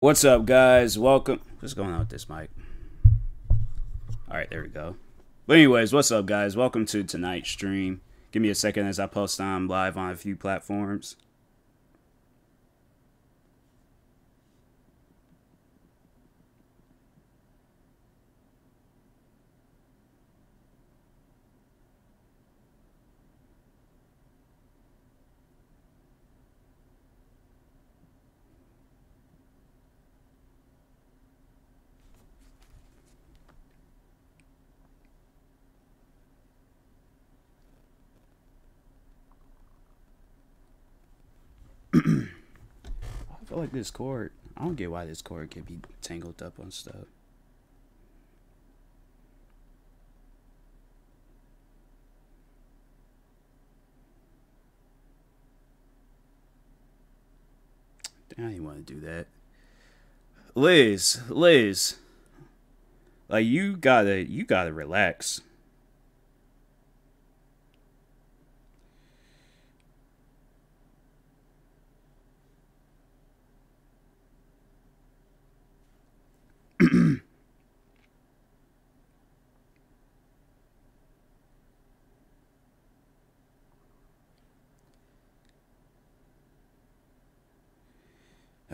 What's up, guys? Welcome. What's going on with this mic? All right, there we go. But anyways, what's up, guys? Welcome to tonight's stream. Give me a second as I post I'm live on a few platforms. I feel like this cord. I don't get why this cord can be tangled up on stuff. I didn't want to do that. Liz, Liz, like you gotta, you gotta relax.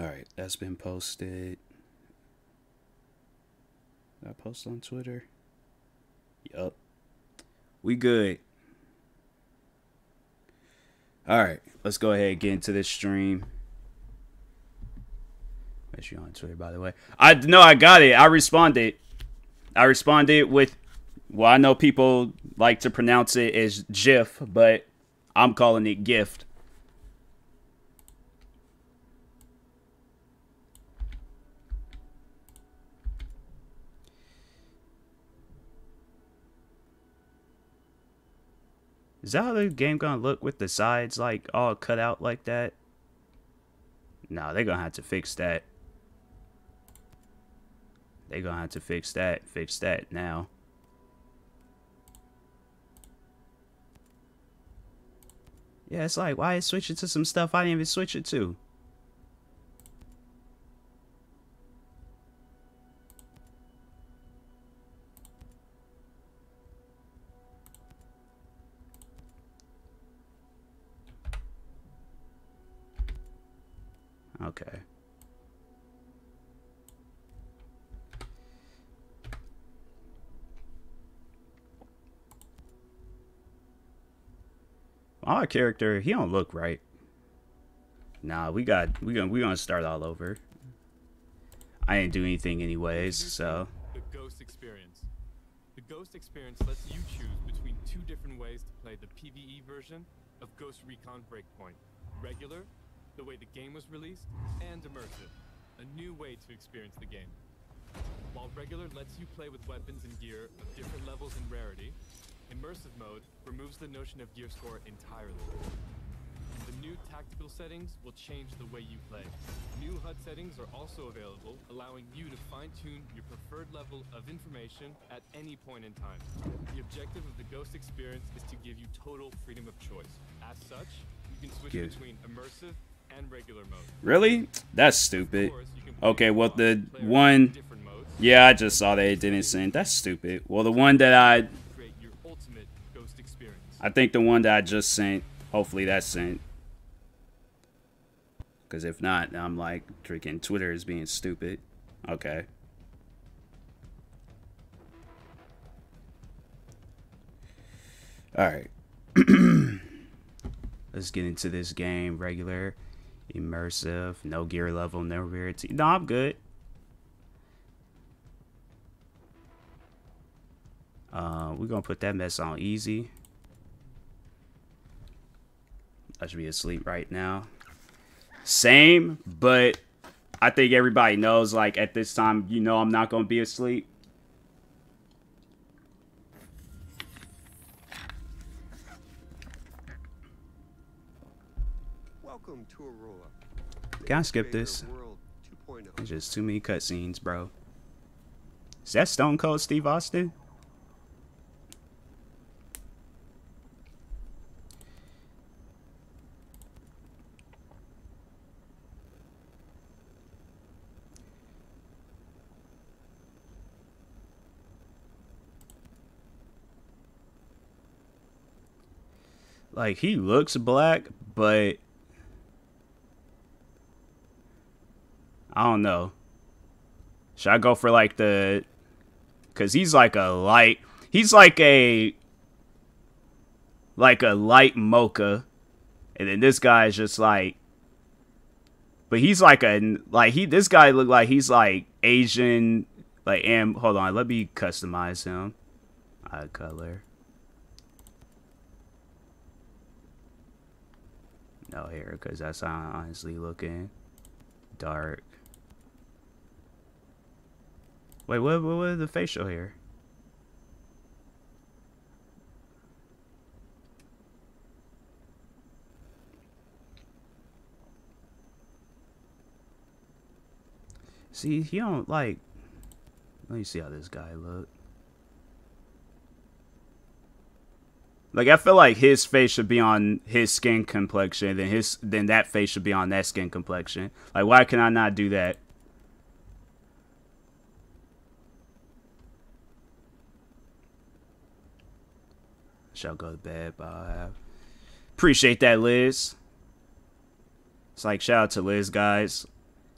All right, that's been posted. Did I post on Twitter? Yup. We good. All right, let's go ahead and get into this stream. Make sure you're on Twitter, by the way. I no, I got it. I responded. I responded with. Well, I know people like to pronounce it as GIF, but I'm calling it gift. Is that how the game gonna look with the sides like all cut out like that? Nah, they're gonna have to fix that. They're gonna have to fix that, fix that now. Yeah, it's like, why is switching to some stuff I didn't even switch it to? Okay. Our character, he don't look right. Nah, we got we gonna we gonna start all over. I didn't do anything anyways, so The Ghost Experience. The Ghost Experience lets you choose between two different ways to play the PvE version of Ghost Recon Breakpoint. Regular, the way the game was released, and immersive, a new way to experience the game. While regular lets you play with weapons and gear of different levels and rarity, immersive mode removes the notion of gear score entirely. The new tactical settings will change the way you play. New HUD settings are also available, allowing you to fine-tune your preferred level of information at any point in time. The objective of the Ghost experience is to give you total freedom of choice. As such, you can switch Give- between immersive and regular mode. really? That's stupid. course, you can play Okay, well the one yeah, I just saw that it didn't send. That's stupid. Well, the one that I I think the one that I just sent, hopefully that's sent. Because if not, I'm like, freaking Twitter is being stupid. Okay. Alright. Let's get into this game. Regular, immersive, no gear level, no rarity. No, I'm good. Uh, we're gonna put that mess on easy. I should be asleep right now. Same, but I think everybody knows, like, at this time, you know I'm not going to be asleep. Welcome to Auroa. Can I skip this? Oh. 2.0. There's just too many cutscenes, bro. Is that Stone Cold Steve Austin? Like he looks black, but I don't know. Should I go for like the cuz he's like a light he's like a like a light mocha and then this guy is just like but he's like a like he this guy look like he's like Asian like and hold on, let me customize him. Eye color. No hair, because that's honestly looking dark. Wait, what, what, is the facial hair? See, he don't like. Let me see how this guy look. Like I feel like his face should be on his skin complexion, then his then that face should be on that skin complexion. Like why can I not do that? Shall go to bed, but Appreciate that, Liz. It's like shout out to Liz, guys.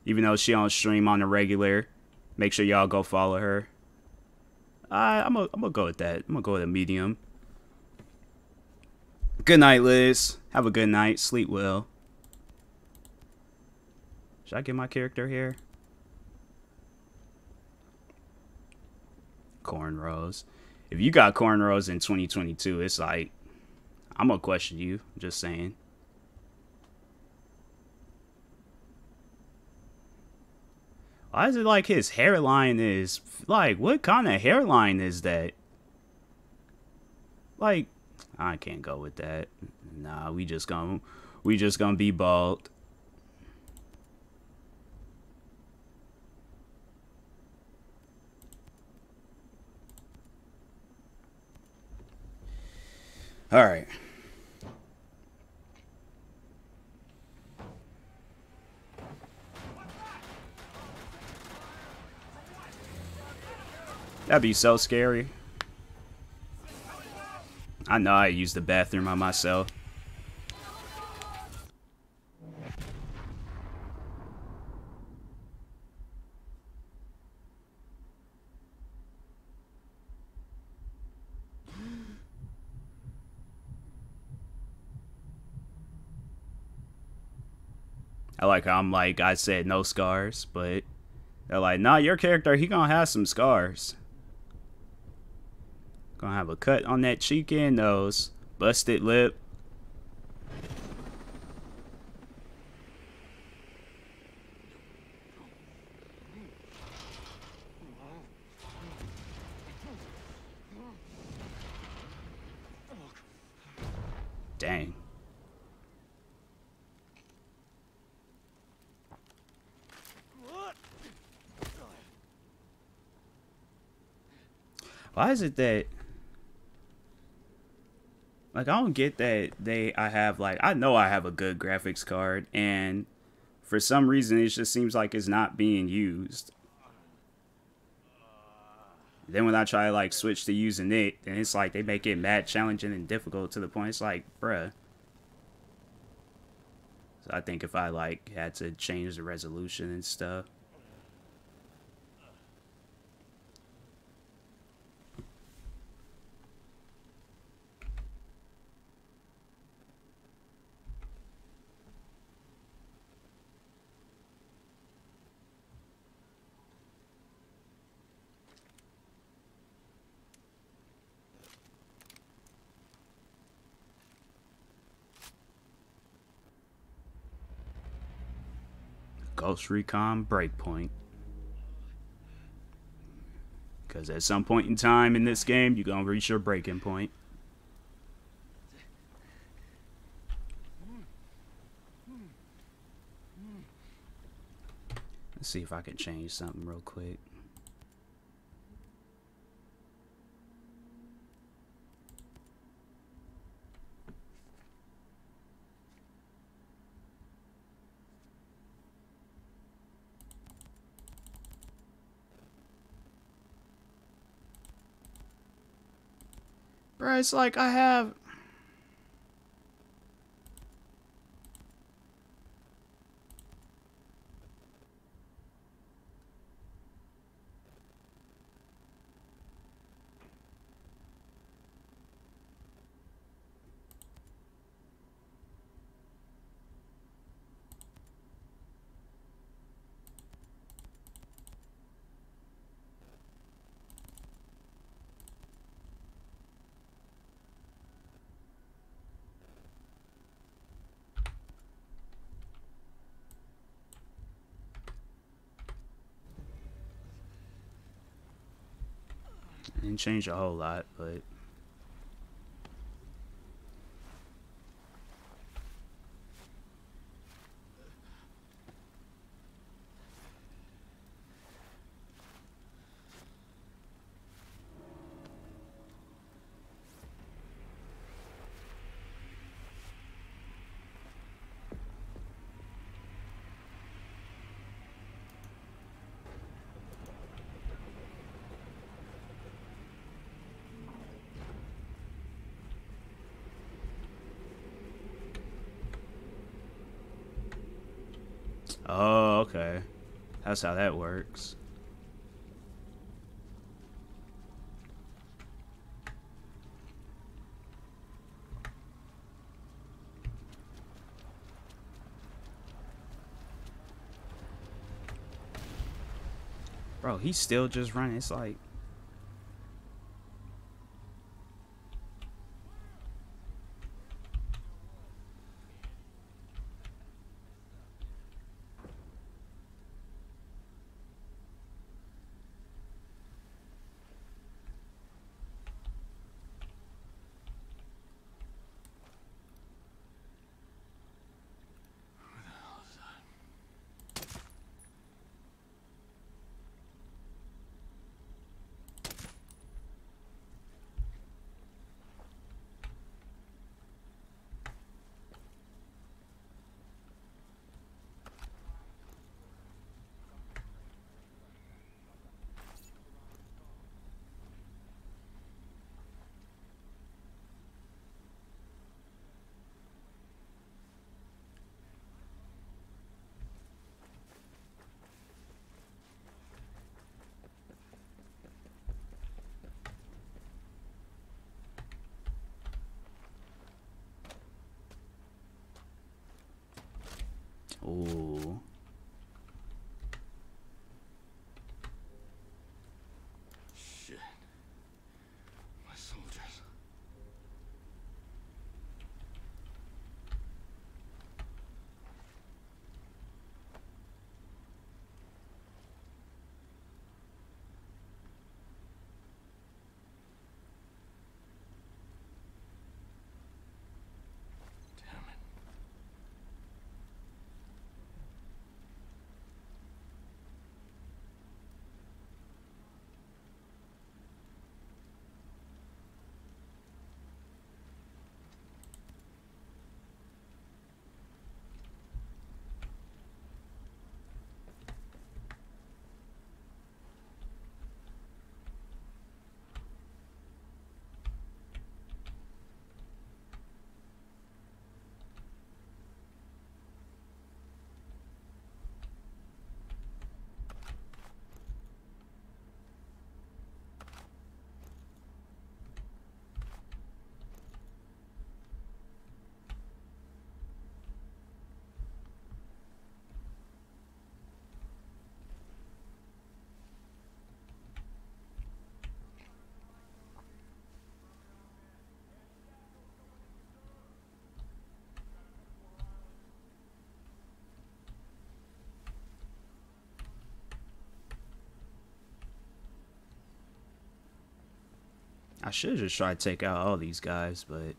Even though she don't stream on the regular, make sure y'all go follow her. I, I'm gonna I'm gonna go with that. I'm gonna go with a medium. Good night, Liz. Have a good night. Sleep well. Should I get my character here? Cornrows. If you got cornrows in 2022, it's like, I'm gonna question you. Just saying. Why is it like his hairline is like what kind of hairline is that? Like I can't go with that. Nah, we just gonna we just gonna be bald. All right. That'd be so scary. I know I use the bathroom on myself. I like I'm like I said no scars, but they're like, nah, your character he gonna have some scars. Gonna have a cut on that cheek and nose. Busted lip. Dang. Why is it that like I don't get that they I have like I know I have a good graphics card and for some reason it just seems like it's not being used. Then when I try like switch to using it, then it's like they make it mad challenging and difficult to the point it's like, bruh. So I think if I like had to change the resolution and stuff. Recon Breakpoint. Because at some point in time in this game, you're going to reach your breaking point. Let's see if I can change something real quick. It's like I have Didn't change a whole lot, but Oh, okay. That's how that works. Bro, he's still just running. It's like Ooh. Shit. My soldiers. Damn it. I should just try to take out all these guys, but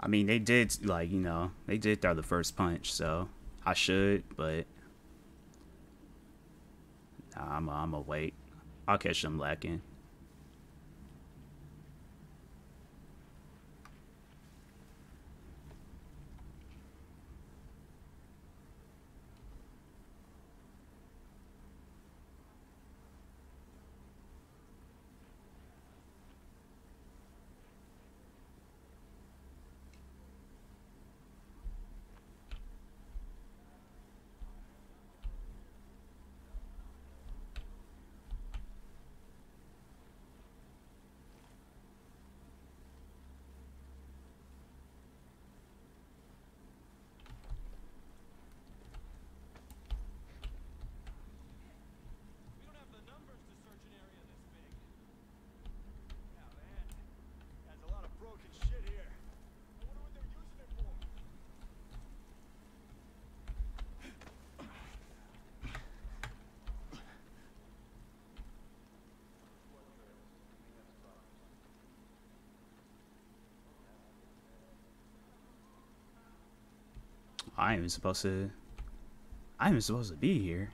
I mean they did like, you know, they did throw the first punch, so I should, but nah, I'm I'm gonna wait. I'll catch them lacking. I ain't supposed to. I even supposed to be here.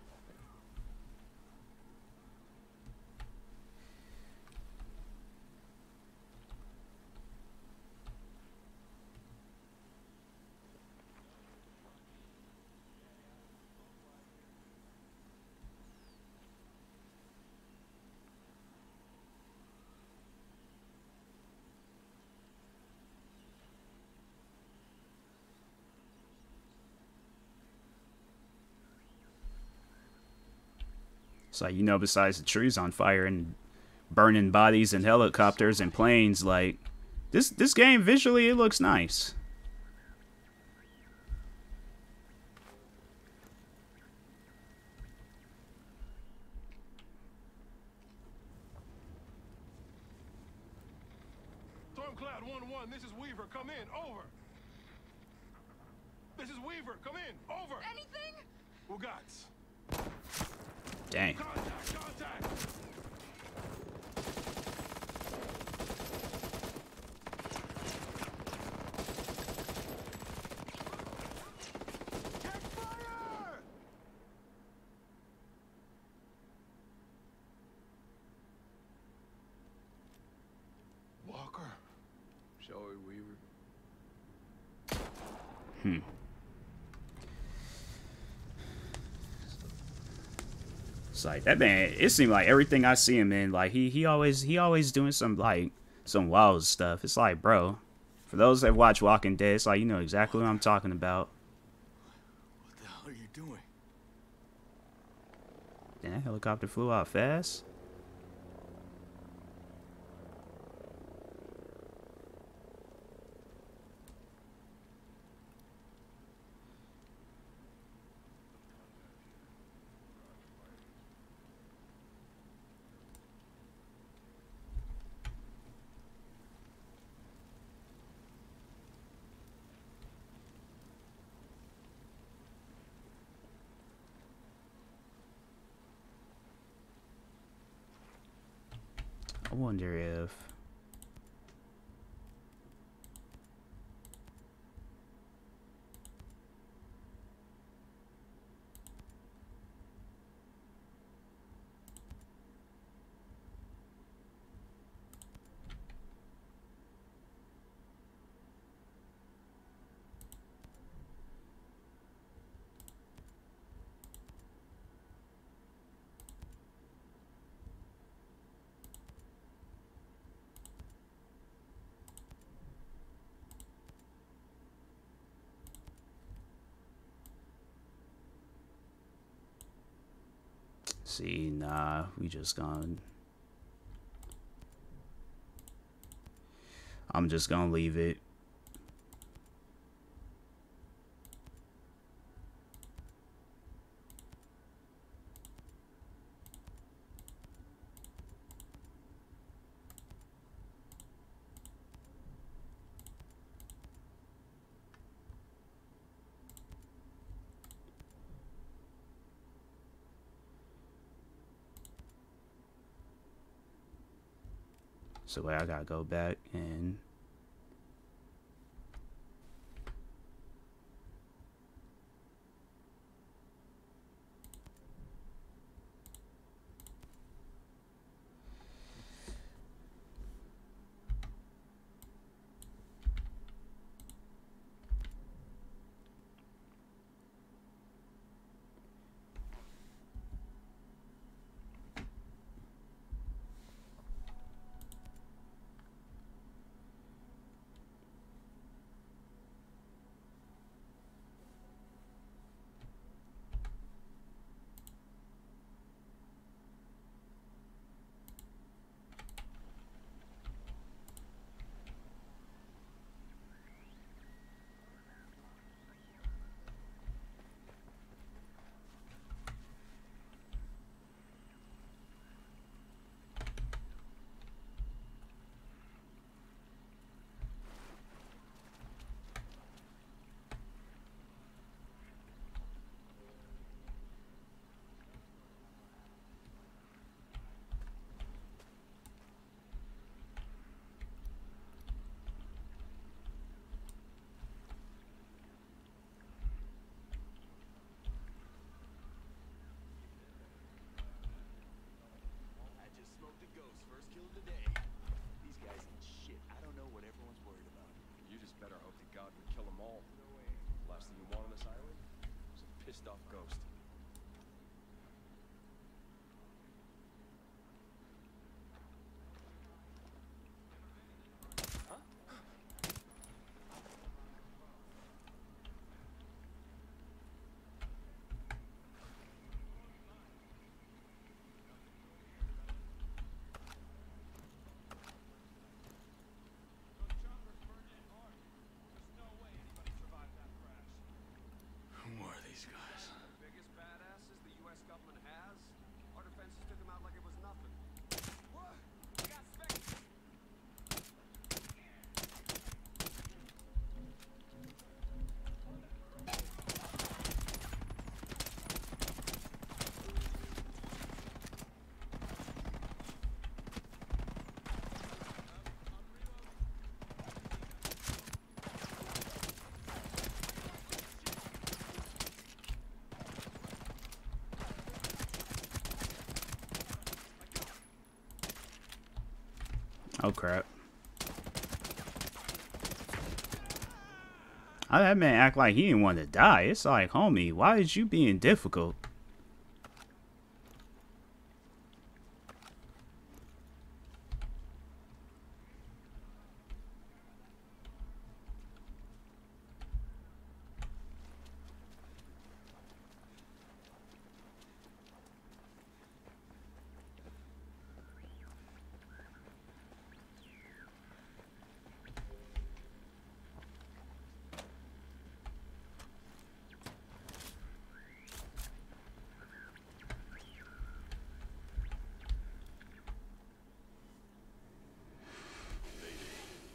It's like you know, besides the trees on fire and burning bodies and helicopters and planes, like this this game visually it looks nice. Stormcloud 1-1, this is Weaver. Come in. Over. This is Weaver. Come in. Over. Anything? Ugats. Dang. Contact. Contact. Check fire! Walker. Shall we, Weaver? It's like that man. It seemed like everything I see him in, like he he always he always doing some like some wild stuff. It's like, bro, for those that watch Walking Dead, it's like you know exactly what I'm talking about. What the hell are you doing? Damn, that helicopter flew out fast. I wonder if. See, nah, uh, we just gonna. I'm just gonna leave it. So I gotta go back and. Pissed off ghost. Who are these guys? Biggest badasses the U.S. government has? Our defenses took them out like it was nothing. What? We got space! Oh crap. How that man act like he didn't want to die? It's like, homie, why is you being difficult?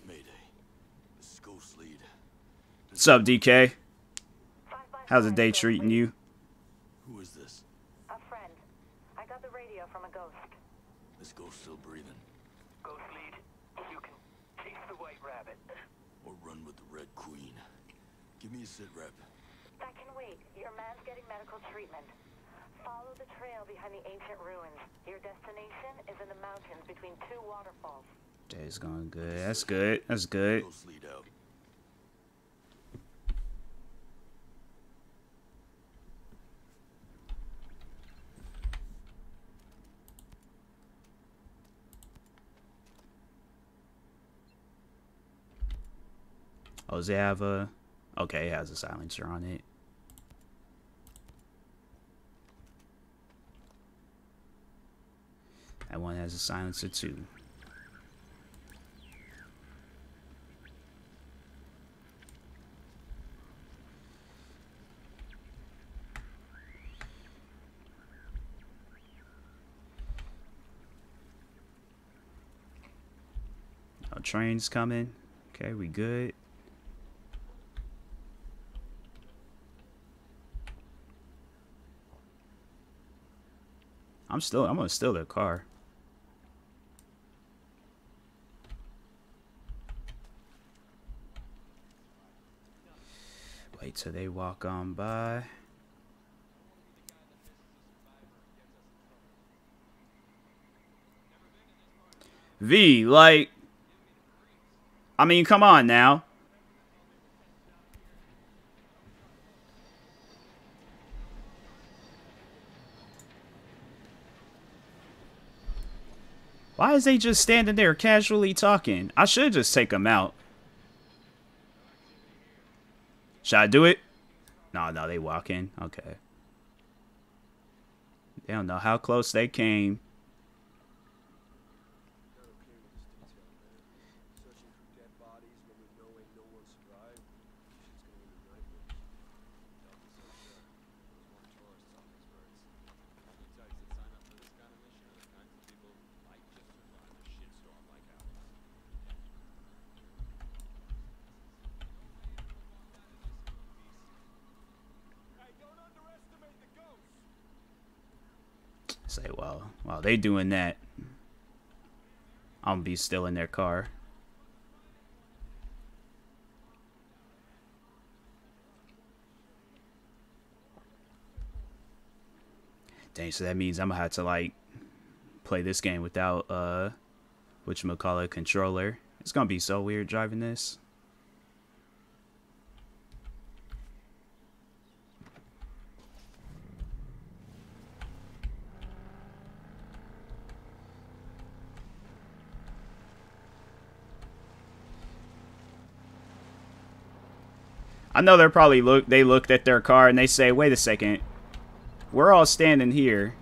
Mayday. This is Ghost Lead. What's up, DK? How's the day treating you? Who is this? A friend. I got the radio from a ghost. This ghost still breathing. Ghost lead, you can chase the white rabbit. Or run with the Red Queen. Give me a sit rep. That can wait. Your man's getting medical treatment. Follow the trail behind the ancient ruins. Your destination is in the mountains between two waterfalls. Day's going good. That's good. That's good. Does it have a... Okay, it has a silencer on it. That one has a silencer too. Oh, train's coming. Okay, we good. I'm still I'm gonna steal their car. Wait till they walk on by. V, like I mean, come on now. Why is they just standing there casually talking? I should just take them out. Should I do it? No, no, they walk in. Okay. They don't know how close they came. Not okay with this detail, man. Searching for dead bodies when we know ain't no one survived. Shit's gonna end in nightmares. Delta says so. Those weren't tourists off these birds. Any types that sign up for this kind of mission are the kinds of people who might just survive a shitstorm like ours. Hey, don't underestimate the ghosts. Say, well, they doing that, I'm gonna be still in their car. Dang, so that means I'm gonna have to like play this game without uh which call a controller. It's gonna be so weird driving this. I know they're probably look they looked at their car and they say, "Wait a second, we're all standing here.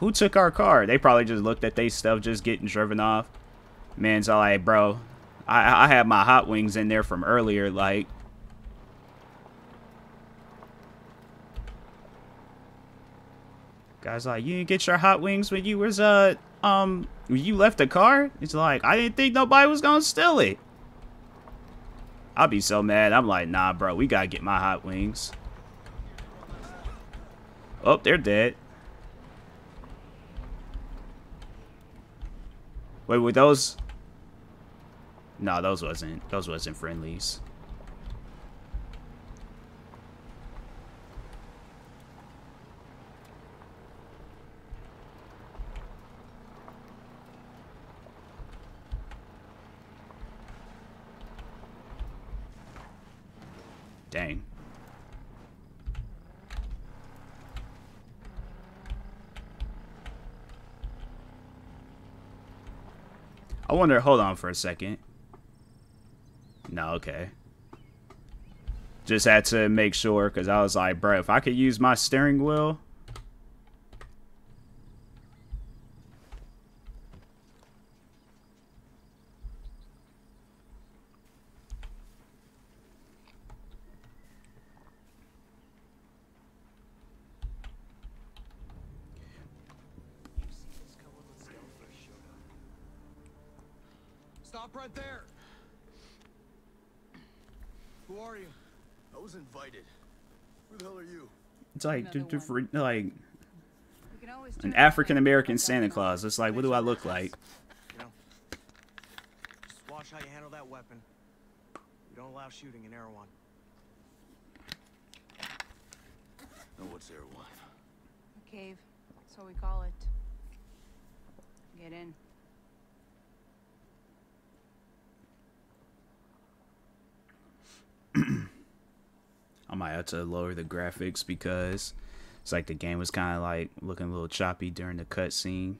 Who took our car?" They probably just looked at they stuff just getting driven off. Man's all like, "Bro, I I had my hot wings in there from earlier, like." Guys like, you didn't get your hot wings when you was uh um you left the car? It's like I didn't think nobody was gonna steal it. I'll be so mad. I'm like, nah, bro, we gotta get my hot wings. Oh, they're dead. Wait, were those? No, those wasn't. Those wasn't friendlies. Dang. I wonder, hold on for a second. No, okay. Just had to make sure, because I was like, bro, if I could use my steering wheel... Stop right there! Who are you? I was invited. Who the hell are you? It's like, Another d- d- one. like We can always an African American Santa Claus. It's like, what do I look like? You know, just watch how you handle that weapon. We don't allow shooting in Erewhon. No, what's there one? A cave. That's what we call it. Get in. I have to lower the graphics because it's like the game was kind of like looking a little choppy during the cutscene.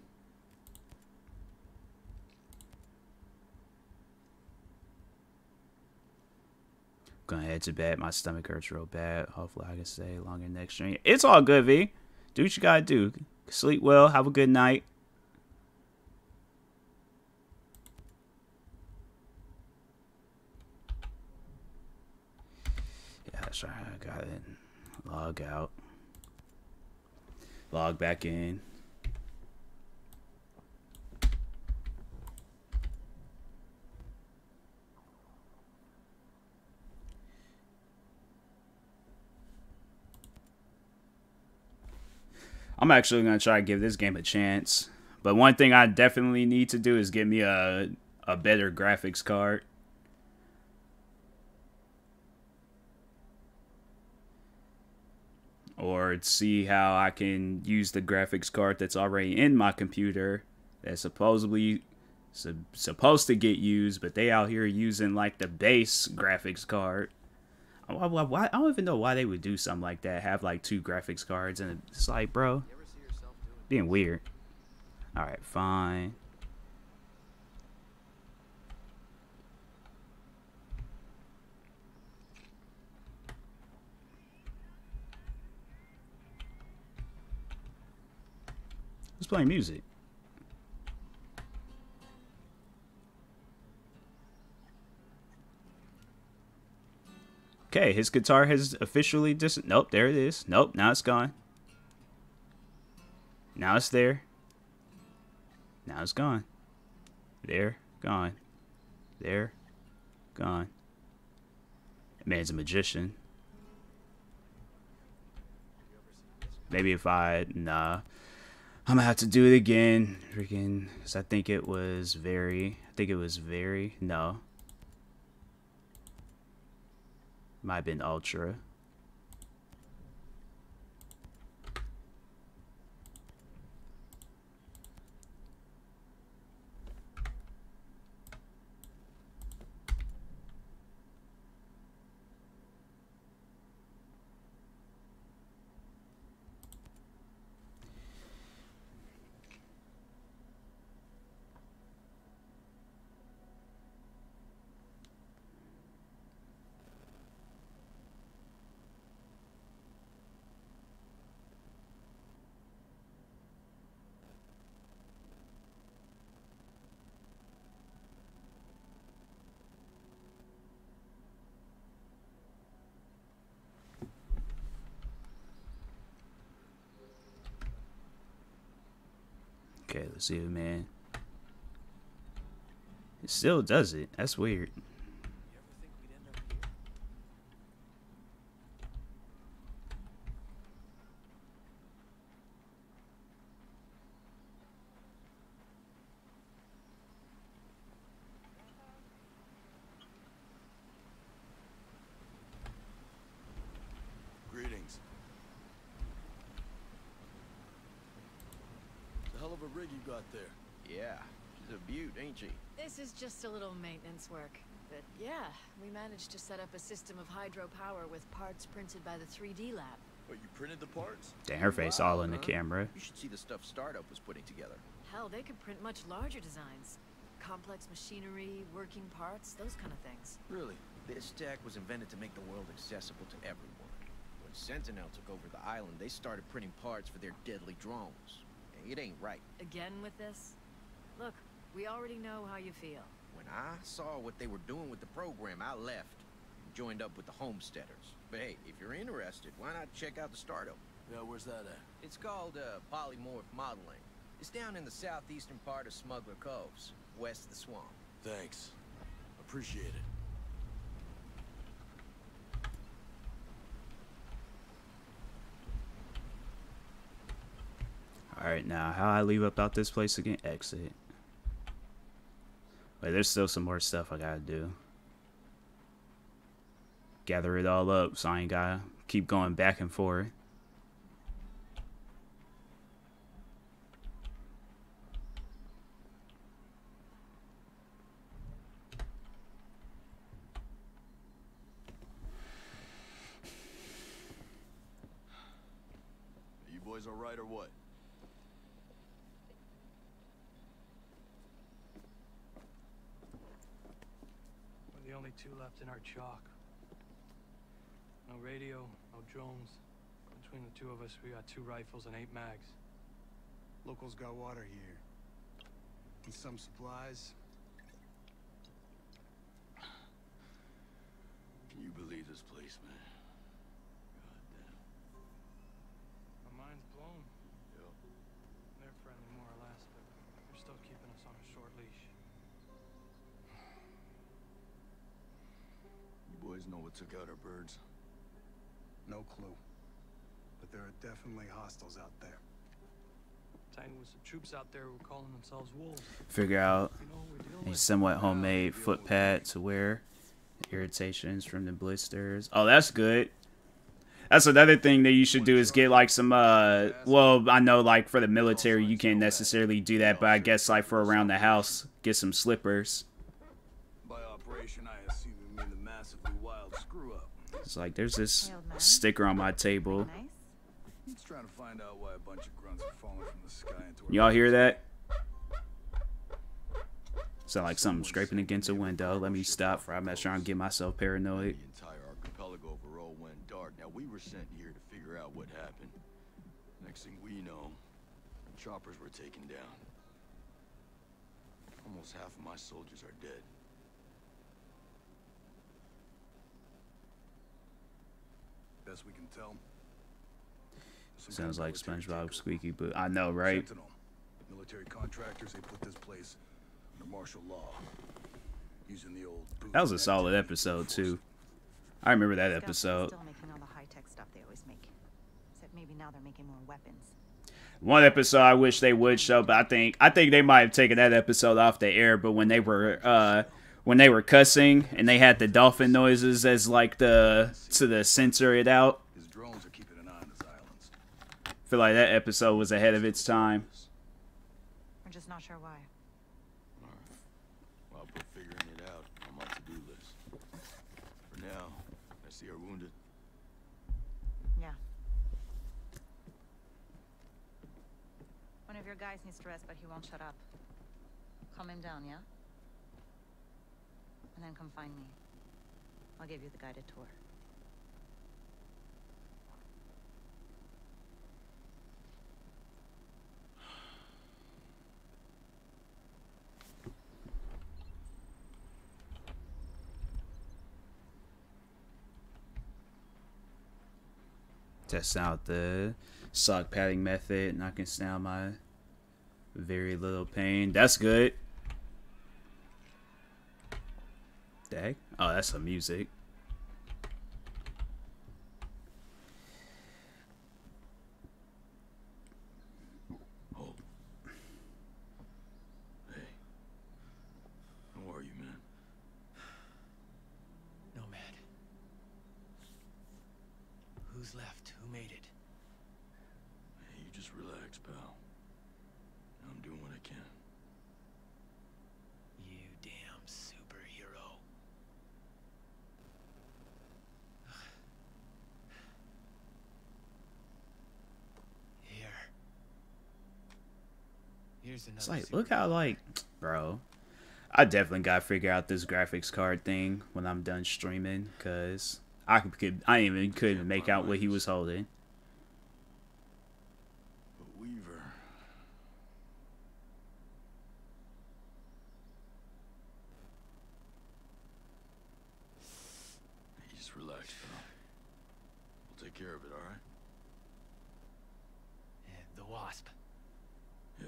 Gonna head to bed. My stomach hurts real bad. Hopefully, I can stay longer next stream. It's all good, V. Do what you gotta do. Sleep well. Have a good night. Yeah, that's right. Got it. Log out. Log back in. I'm actually gonna try to give this game a chance. But one thing I definitely need to do is get me a a better graphics card. Or see how I can use the graphics card that's already in my computer that's supposedly su- supposed to get used, but they out here using like the base graphics card. Why- I don't even know why they would do something like that. Have like two graphics cards, and it's like, bro, being weird. All right, fine. Playing music? Okay, his guitar has officially dis. Nope, there it is. Nope, now it's gone. Now it's there. Now it's gone. There, gone. There, gone. That man's a magician. Maybe if I nah, I'm gonna have to do it again. Freaking, cause I think it was very. I think it was very no. Might have been ultra. Okay, let's see, man. It still does it. That's weird. You ever think we'd end up here? Greetings. The hell of a rig you got there. Yeah, she's a beaut, ain't she? This is just a little maintenance work. But yeah, we managed to set up a system of hydropower with parts printed by the 3D lab. But you printed the parts? Damn, her face Wow, all in the camera. You should see the stuff Startup was putting together. Hell, they could print much larger designs. Complex machinery, working parts, those kind of things. Really? This tech was invented to make the world accessible to everyone. When Sentinel took over the island, they started printing parts for their deadly drones. It ain't right. Again with this? Look, we already know how you feel. When I saw what they were doing with the program, I left and joined up with the Homesteaders. But hey, if you're interested, why not check out the startup? Yeah, where's that at? It's called uh, polymorph modeling. It's down in the southeastern part of Smuggler Coves, west of the swamp. Thanks. Appreciate it. Alright, now how I leave up out this place again? Exit. Wait, there's still some more stuff I gotta do. Gather it all up so I ain't gotta keep going back and forth. You boys alright or what? We're the only two left in our chalk. No radio, no drones. Between the two of us, we got two rifles and eight mags. Locals got water here. And some supplies. Can you believe this place, man? God damn. My mind's blown. Yo. They're friendly, more or less, but they're still keeping us on a short leash. You boys know what took out our birds? No clue. But there are definitely hostiles out there. Titan with some troops out there who were calling themselves wolves. Figure out You know what we're dealing a with? somewhat homemade foot pad to wear. Irritations from the blisters. Oh, that's good. That's another thing that you should do is get like some uh well, I know like for the military you can't necessarily do that, but I guess like for around the house, get some slippers. By operation, I assume you mean the massively wild screw up. It's like there's this sticker on my table. Nice. He's trying to find out why a bunch of grunts are falling from the sky into our Y'all hear that? Sound like something scraping against a window. Let me stop for I'm not trying to get myself paranoid. The entire archipelago overall went dark. Now we were sent here to figure out what happened. Next thing we know, choppers were taken down. Almost half of my soldiers are dead. Best we can tell. Some Sounds like SpongeBob. Squeaky Boo. I know, right? Sentinel. Military contractors, they put this place under martial law. Using the old That was a solid episode too. I remember that episode. Still making all the high-tech stuff they always make. Except maybe now they're making more weapons. One episode I wish they would show, but I think I think they might have taken that episode off the air. But when they were uh, when they were cussing and they had the dolphin noises as like the to the censor it out, His drones are keeping an eye on his islands. I feel like that episode was ahead of its time. We're just not sure why. Alright. Well, I'll put figuring it out I'm on my to-do list. For now, I see our wounded. Yeah. One of your guys needs to rest, but he won't shut up. Calm him down, yeah? And then come find me. I'll give you the guided tour. Test out the sock padding method, knocking down my Very little pain. That's good. Dang. Oh, that's some music. Oh. Hey. How are you, man? Nomad. Who's left? Who made it? Hey, you just relax, pal. I'm doing what I can. You damn superhero. Here. Here's another It's like, look how like, bro. I definitely gotta figure out this graphics card thing when I'm done streaming, cause I could, I even couldn't make out what he was holding. But Weaver. Hey, just relax, pal. We'll take care of it, alright? The Wasp. Yeah.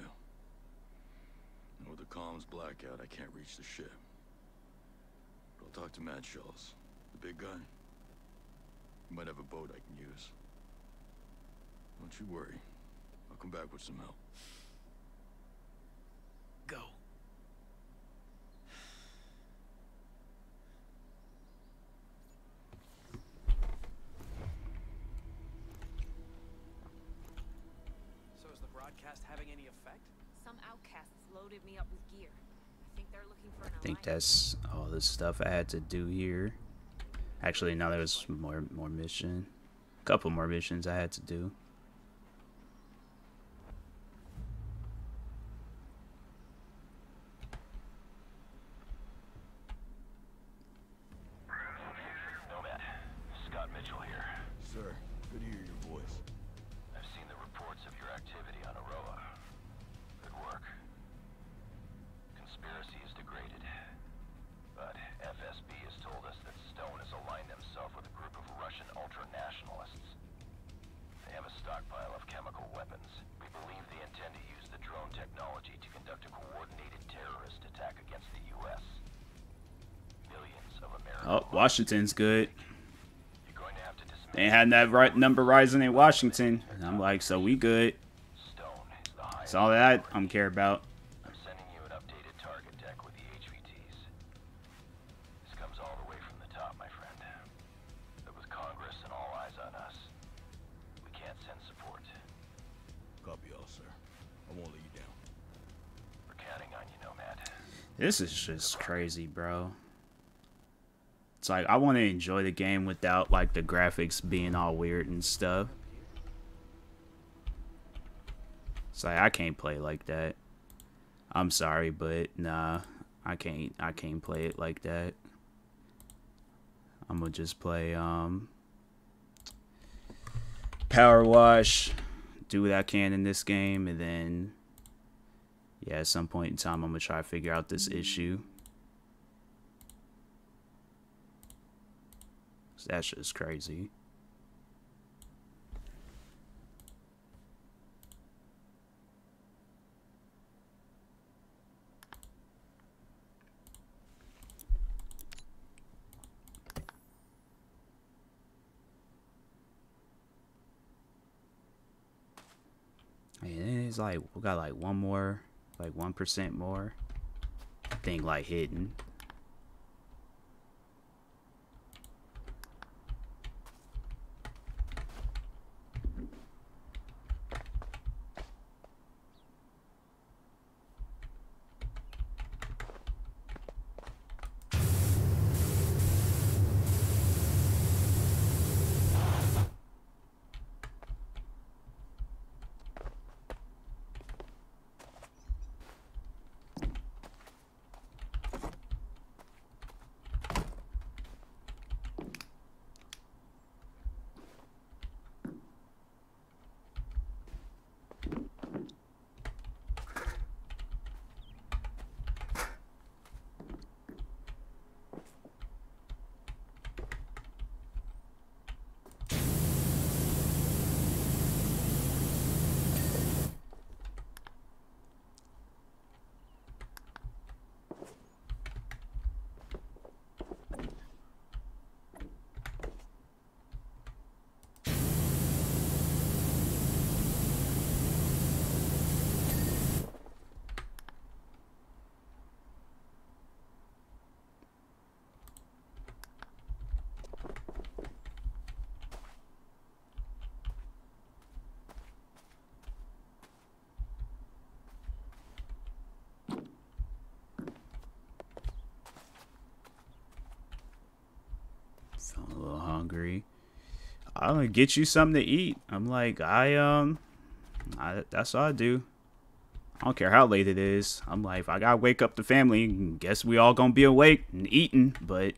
And with the comms blackout, I can't reach the ship. But I'll talk to Matt Schultz, the big guy. You might have a boat I can use. Don't you worry. I'll come back with some help. Go. So is the broadcast having any effect? Some outcasts loaded me up with gear. I think they're looking for an I think that's all the stuff I had to do here. Actually, now there was more more mission. A couple more missions I had to do. Washington's good. They had that right number rising in Washington. And I'm like, so we good. It's all that care about. I on you, Nomad. This is just crazy, bro. It's like I want to enjoy the game without like the graphics being all weird and stuff. It's like I can't play like that. I'm sorry, but nah, I can't. I can't play it like that. I'm gonna just play um Power Wash, do what I can in this game, and then yeah, at some point in time, I'm gonna try to figure out this issue. That's just crazy. And it's like we got like one more, like one percent more thing like hidden. Hungry. I'm gonna get you something to eat. I'm like, I um, I, that's all I do. I don't care how late it is. I'm like, I gotta wake up the family, guess we all gonna be awake and eating. But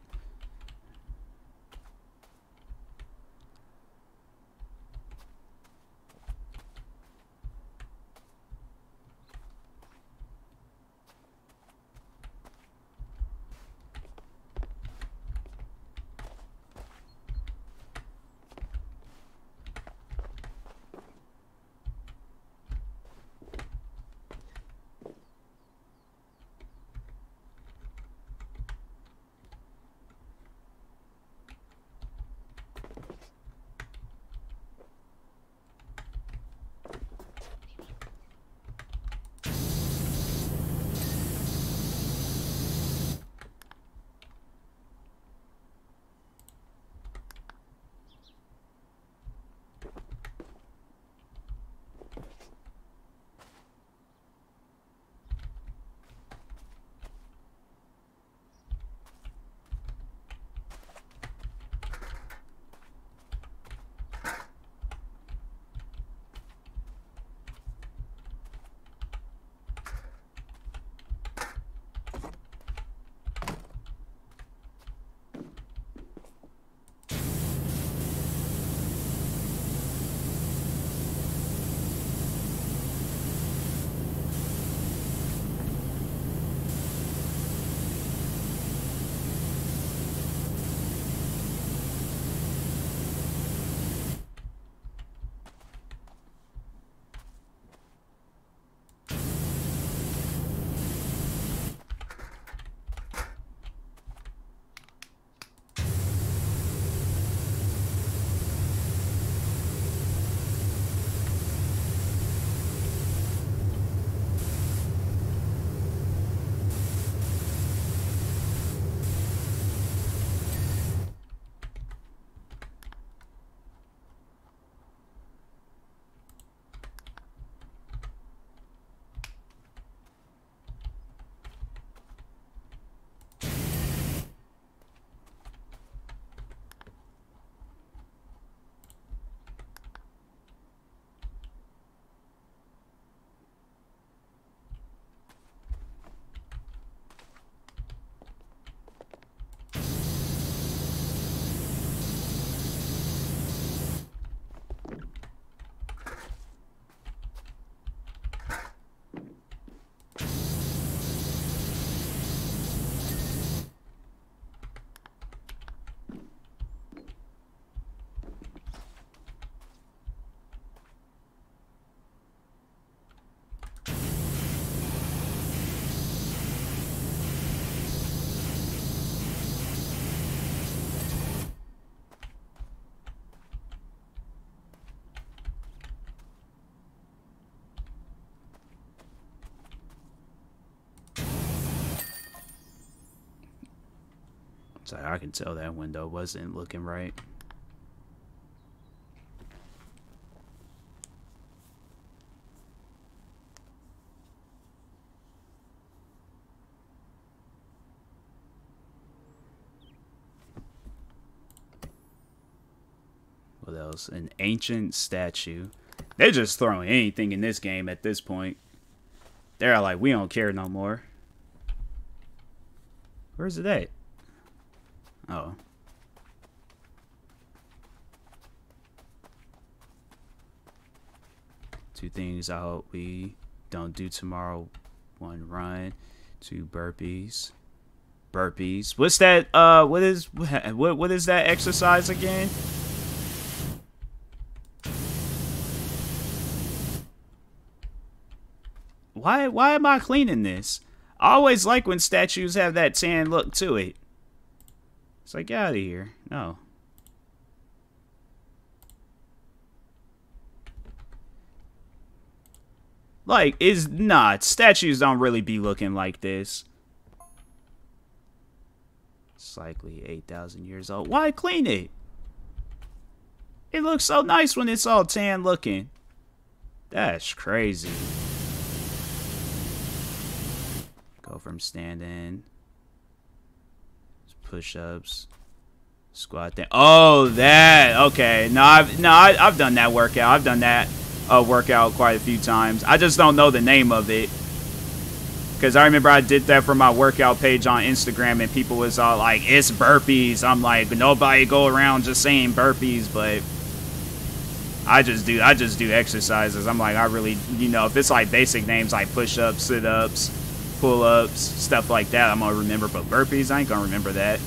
So I can tell that window wasn't looking right. What else? An ancient statue. They're just throwing anything in this game at this point. They're like, we don't care no more. Where's it at? Oh. Two things I hope we don't do tomorrow. One run, two burpees. Burpees. What's that uh what is what what is that exercise again? Why why am I cleaning this? I always like when statues have that tan look to it. It's like, get out of here. No. Like, is not. Statues don't really be looking like this. It's likely 8,000 years old. Why clean it? It looks so nice when it's all tan looking. That's crazy. Go from standing push-ups, Squat thing. Oh, that. Okay. No, I've no, I, have done that workout. I've done that uh, workout quite a few times. I just don't know the name of it. Because I remember I did that for my workout page on Instagram, and people was all like, "It's burpees." I'm like, nobody go around just saying burpees, but I just do. I just do exercises. I'm like, I really, you know, if it's like basic names like push-ups, sit-ups, pull-ups, stuff like that, I'm gonna remember. But burpees, I ain't gonna remember that.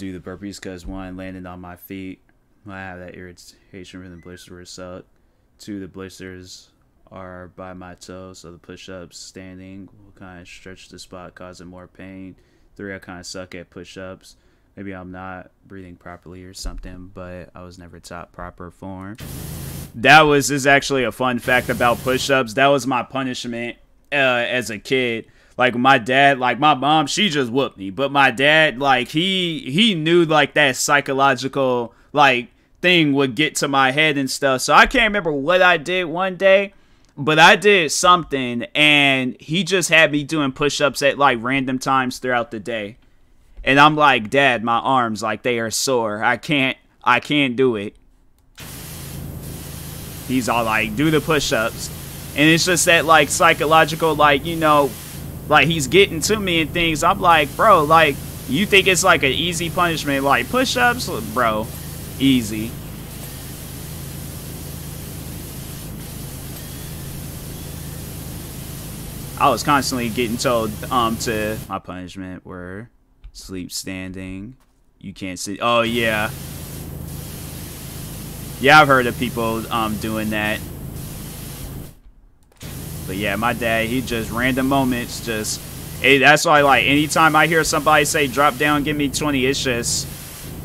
Do the burpees because one, landing on my feet, I have that irritation from the blisters suck. Two, the blisters are by my toes, so the push-ups standing will kind of stretch the spot, causing more pain. Three, I kind of suck at push-ups. Maybe I'm not breathing properly or something, but I was never taught proper form. That was is actually a fun fact about push-ups. That was my punishment uh, as a kid like my dad like my mom she just whooped me. But my dad like he he knew like that psychological like thing would get to my head and stuff. So i can't remember what i did one day but i did something and he just had me doing push-ups at like random times throughout the day. And i'm like dad my arms like they are sore. I can't i can't do it. He's all like do the push-ups. And it's just that like psychological like you know like he's getting to me and things. I'm like, bro, like you think it's like an easy punishment, like push-ups, bro, easy. I was constantly getting told um to my punishment were sleep standing. You can't sit. Oh yeah. Yeah, I've heard of people um doing that. But yeah, my dad, he just random moments, just hey, that's why like anytime I hear somebody say drop down, give me 20, it's just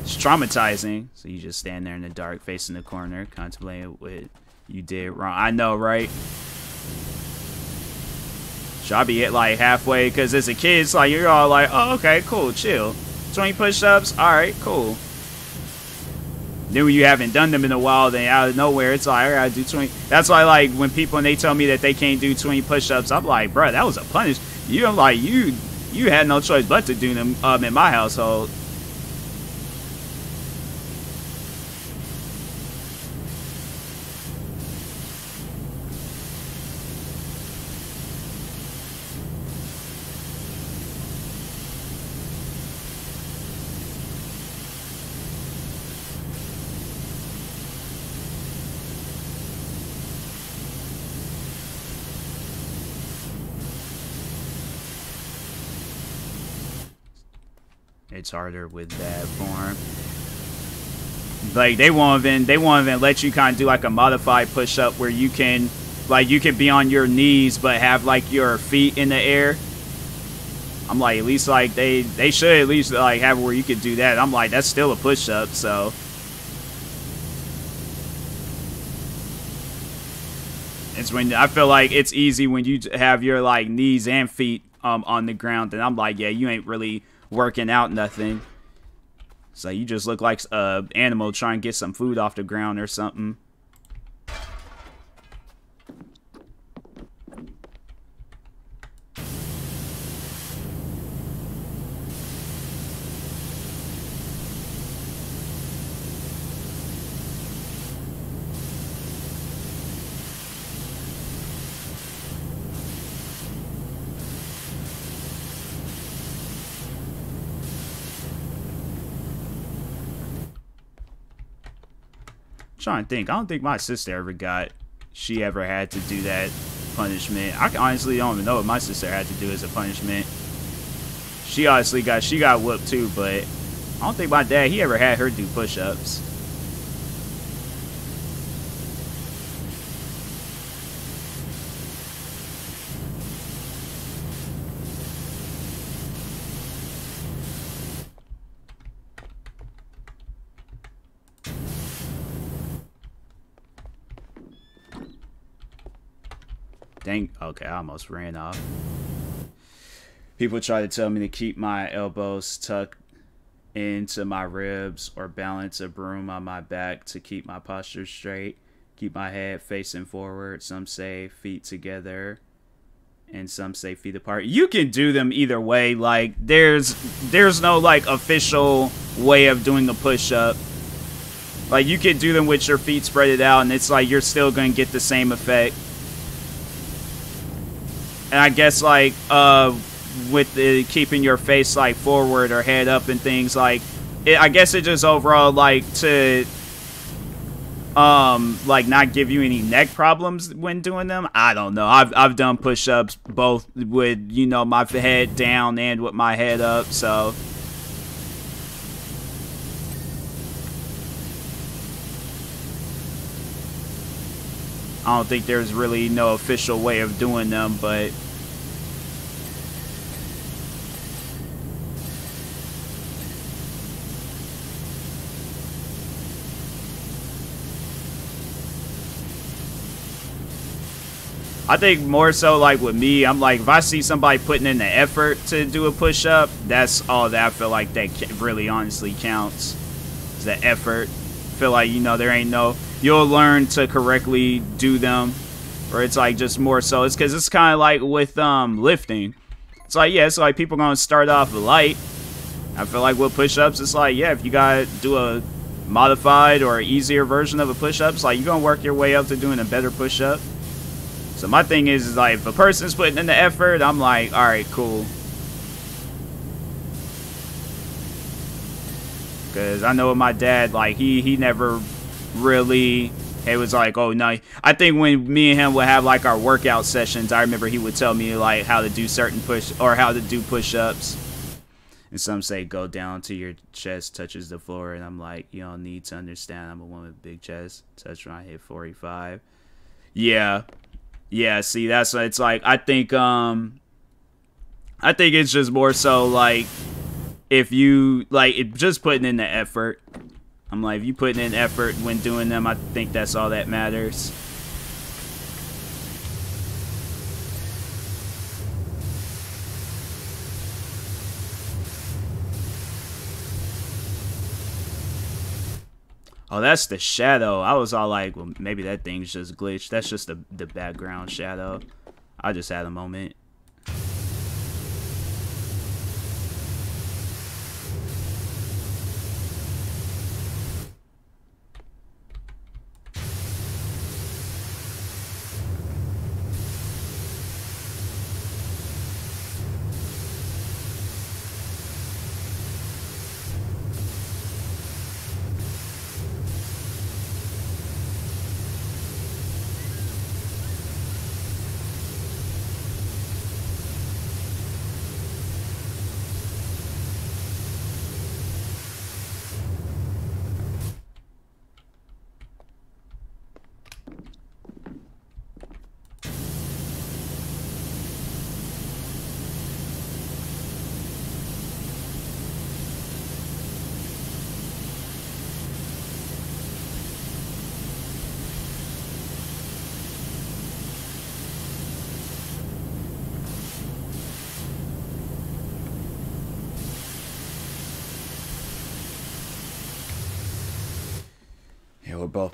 it's traumatizing. So you just stand there in the dark, facing the corner, contemplating what you did wrong. I know, right? Should I be hit like halfway? Because as a kid, it's like you're all like, oh, okay, cool, chill. 20 push-ups, all right, cool. Then when you haven't done them in a while, then out of nowhere, it's like, I gotta do 20. That's why, like, when people, and they tell me that they can't do 20 push-ups, I'm like, bro, that was a punish. You, I'm like, you, you had no choice but to do them um, in my household. Harder with that form. Like they won't even they won't even let you kind of do like a modified push up where you can like you can be on your knees but have like your feet in the air. I'm like at least like they they should at least like have where you could do that. I'm like that's still a push up, so it's when I feel like it's easy when you have your like knees and feet um on the ground, then I'm like, yeah, you ain't really working out nothing. So you just look like a animal trying to get some food off the ground or something. Trying to think. I don't think my sister ever got. She ever had to do that punishment. I honestly don't even know what my sister had to do as a punishment. She honestly got she got whooped too, but I don't think my dad he ever had her do push-ups. Okay, I almost ran off. People try to tell me to keep my elbows tucked into my ribs or balance a broom on my back to keep my posture straight. Keep my head facing forward. Some say feet together and some say feet apart. You can do them either way. Like there's there's no like official way of doing a push-up. Like you could do them with your feet spread out and it's like you're still going to get the same effect and I guess like uh, with the, keeping your face like forward or head up and things like, it, I guess it just overall like to um like not give you any neck problems when doing them. I don't know. I've I've done push-ups both with you know my head down and with my head up, so. I don't think there's really no official way of doing them, but I think more so like with me, I'm like if I see somebody putting in the effort to do a push up, that's all that I feel like that really honestly counts. Is the effort. I Feel like you know there ain't no you'll learn to correctly do them, or it's like just more so. It's because it's kind of like with um lifting. It's like yeah, it's like people gonna start off light. I feel like with push-ups, it's like yeah, if you gotta do a modified or easier version of a push-up, it's like you're gonna work your way up to doing a better push-up. So my thing is, is like, if a person's putting in the effort, I'm like, all right, cool. Because I know my dad, like, he, he never really, it was like, oh, no. I think when me and him would have, like, our workout sessions, I remember he would tell me, like, how to do certain push, or how to do push-ups. And some say go down to your chest touches the floor, and I'm like, you don't need to understand. I'm a woman with big chest. Touch when I hit 45. Yeah, yeah, see, that's it's like I think um I think it's just more so like if you like it, just putting in the effort. I'm like if you putting in effort when doing them, I think that's all that matters. Oh, that's the shadow. I was all like, well, maybe that thing's just glitched. That's just the, the background shadow. I just had a moment.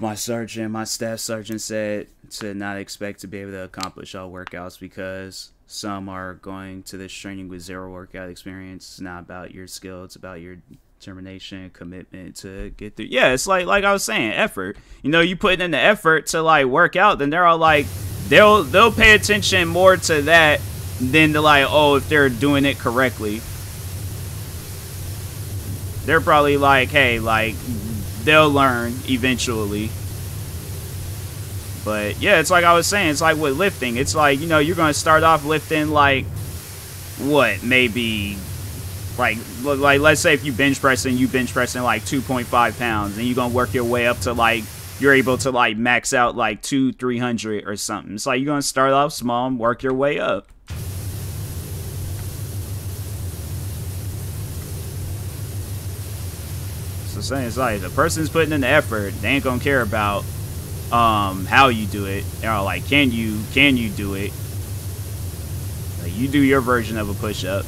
My surgeon, my staff surgeon said to not expect to be able to accomplish all workouts because some are going to this training with zero workout experience. It's not about your skill, it's about your determination, commitment to get through. Yeah, it's like like I was saying, effort. You know, you put in the effort to like work out, then they're all like they'll they'll pay attention more to that than to like, oh, if they're doing it correctly. They're probably like, hey, like they'll learn eventually. But yeah, it's like I was saying, it's like with lifting. It's like, you know, you're going to start off lifting like what, maybe like like let's say if you bench pressing, you bench pressing like 2.5 pounds and you're going to work your way up to like you're able to like max out like 2 300 or something. It's like you're going to start off small and work your way up. So saying it's like the person's putting in the effort, they ain't gonna care about um how you do it. They're like, can you can you do it? Like you do your version of a push up.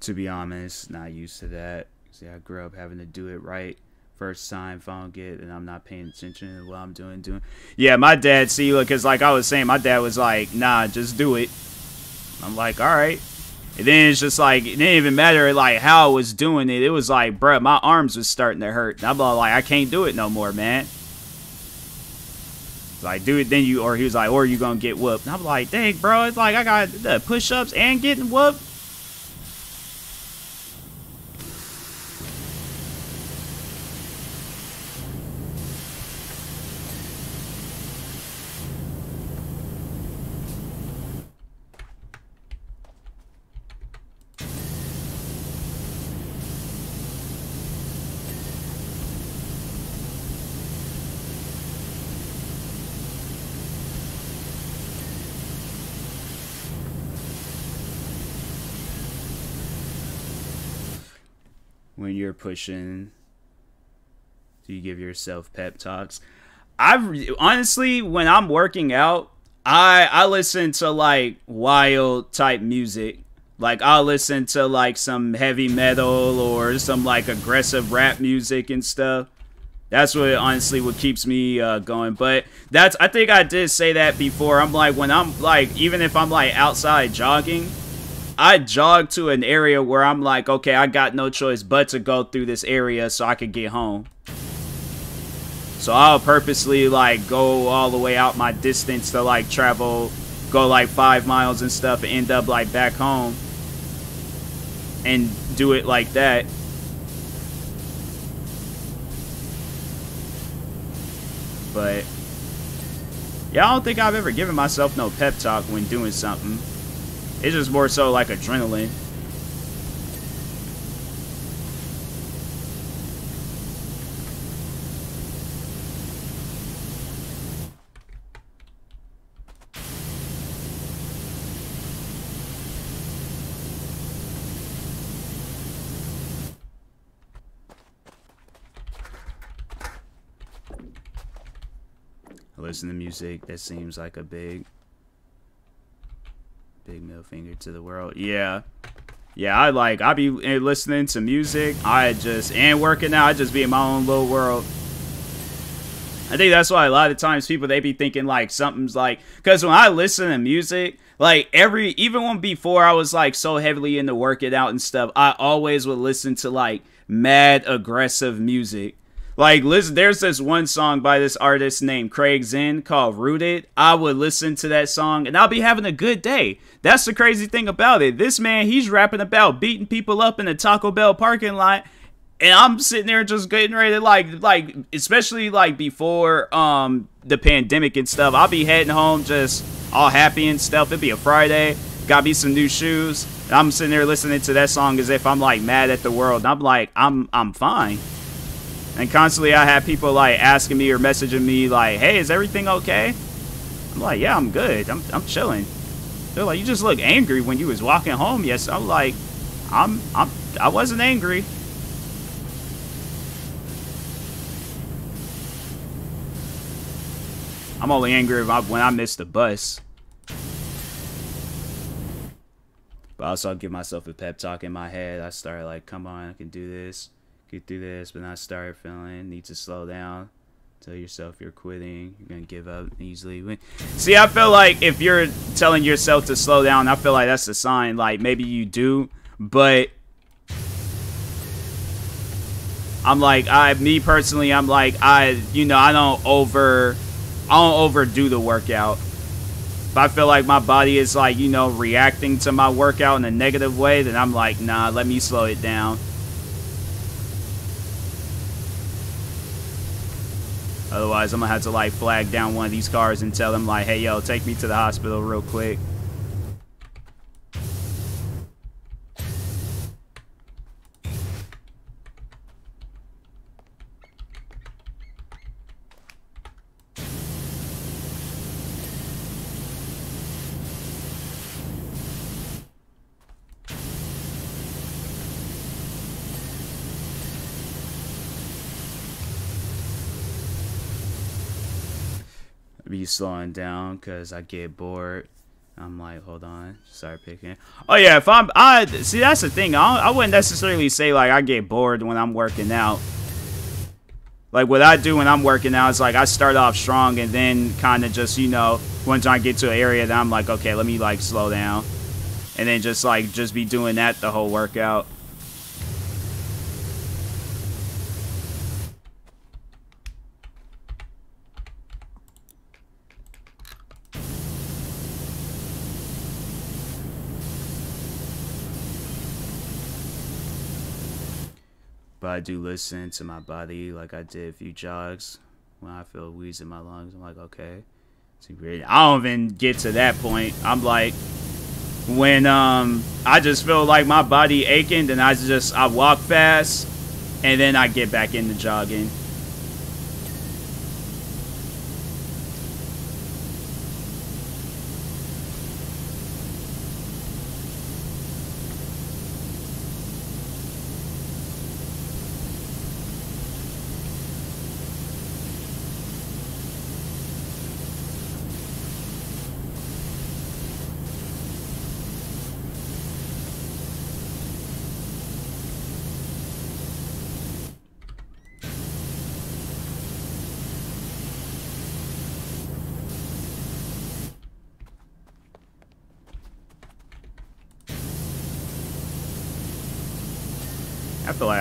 To be honest, not used to that. See, I grew up having to do it right first time. If I don't get it, and I'm not paying attention to what I'm doing, doing. Yeah, my dad, see, look, because like I was saying, my dad was like, nah, just do it. I'm like, all right. And then it's just like, it didn't even matter like how I was doing it. It was like, bruh, my arms was starting to hurt. And I'm like, I can't do it no more, man. Like, do it, then you, or he was like, or you gonna get whooped. And I'm like, dang, bro, it's like I got the push ups and getting whooped. Pushing. Do you give yourself pep talks? I honestly when i'm working out i i listen to like wild type music. Like i'll listen to like some heavy metal or some like aggressive rap music and stuff. That's what honestly what keeps me uh, going. But that's i think i did say that before. I'm like when i'm like even if i'm like outside jogging I jog to an area where I'm like, okay, I got no choice but to go through this area so I could get home. So I'll purposely like go all the way out my distance to like travel, go like five miles and stuff, and end up like back home and do it like that. But yeah, I don't think I've ever given myself no pep talk when doing something. It's just more so like adrenaline. listen to music that seems like a big Big middle finger to the world. Yeah. Yeah, I like, I be eh, listening to music. I just, and working out, I just be in my own little world. I think that's why a lot of times people, they be thinking like something's like, because when I listen to music, like every, even when before I was like so heavily into working out and stuff, I always would listen to like mad aggressive music. Like, listen, there's this one song by this artist named Craig Zinn called Rooted. I would listen to that song and I'll be having a good day. That's the crazy thing about it. This man, he's rapping about beating people up in a Taco Bell parking lot. And I'm sitting there just getting ready like like especially like before um the pandemic and stuff. I'll be heading home just all happy and stuff. It'd be a Friday. Got me some new shoes. And I'm sitting there listening to that song as if I'm like mad at the world. And I'm like, I'm I'm fine. And constantly I have people like asking me or messaging me like, hey, is everything okay? I'm like, yeah, I'm good. I'm, I'm chilling. They're like, you just look angry when you was walking home. Yes, I'm like, I'm, I'm, I wasn't angry. I'm only angry when I miss the bus. But also, I give myself a pep talk in my head. I started like, come on, I can do this, get through this. But I started feeling need to slow down. Tell yourself you're quitting. You're gonna give up easily. See, I feel like if you're telling yourself to slow down, I feel like that's a sign. Like maybe you do, but I'm like I, me personally, I'm like I, you know, I don't over, I don't overdo the workout. If I feel like my body is like, you know, reacting to my workout in a negative way, then I'm like, nah, let me slow it down. Otherwise, I'm gonna have to like flag down one of these cars and tell them like, hey, yo, take me to the hospital real quick. Slowing down because I get bored. I'm like, hold on, start picking. Oh yeah, if I'm, I see that's the thing. I, I wouldn't necessarily say like I get bored when I'm working out. Like what I do when I'm working out is like I start off strong and then kind of just you know once I get to an area that I'm like okay let me like slow down, and then just like just be doing that the whole workout. But I do listen to my body. Like I did a few jogs when I feel wheeze in my lungs. I'm like, okay, I don't even get to that point. I'm like, when um I just feel like my body aching, then I just I walk fast, and then I get back into jogging.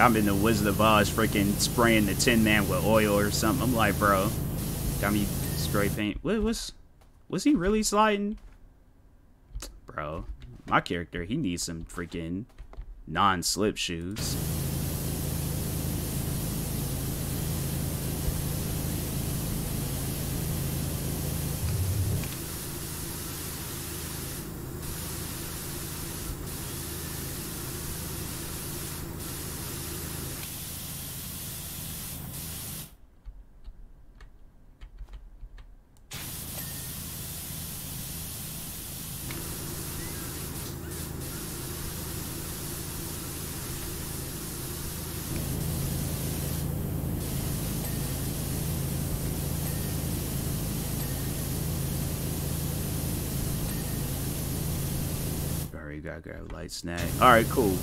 I'm in the Wizard of Oz freaking spraying the Tin Man with oil or something. I'm like, bro, got me spray paint. What was, was he really sliding? Bro, my character, he needs some freaking non-slip shoes. Alright, gotta grab a light snack. Alright, cool.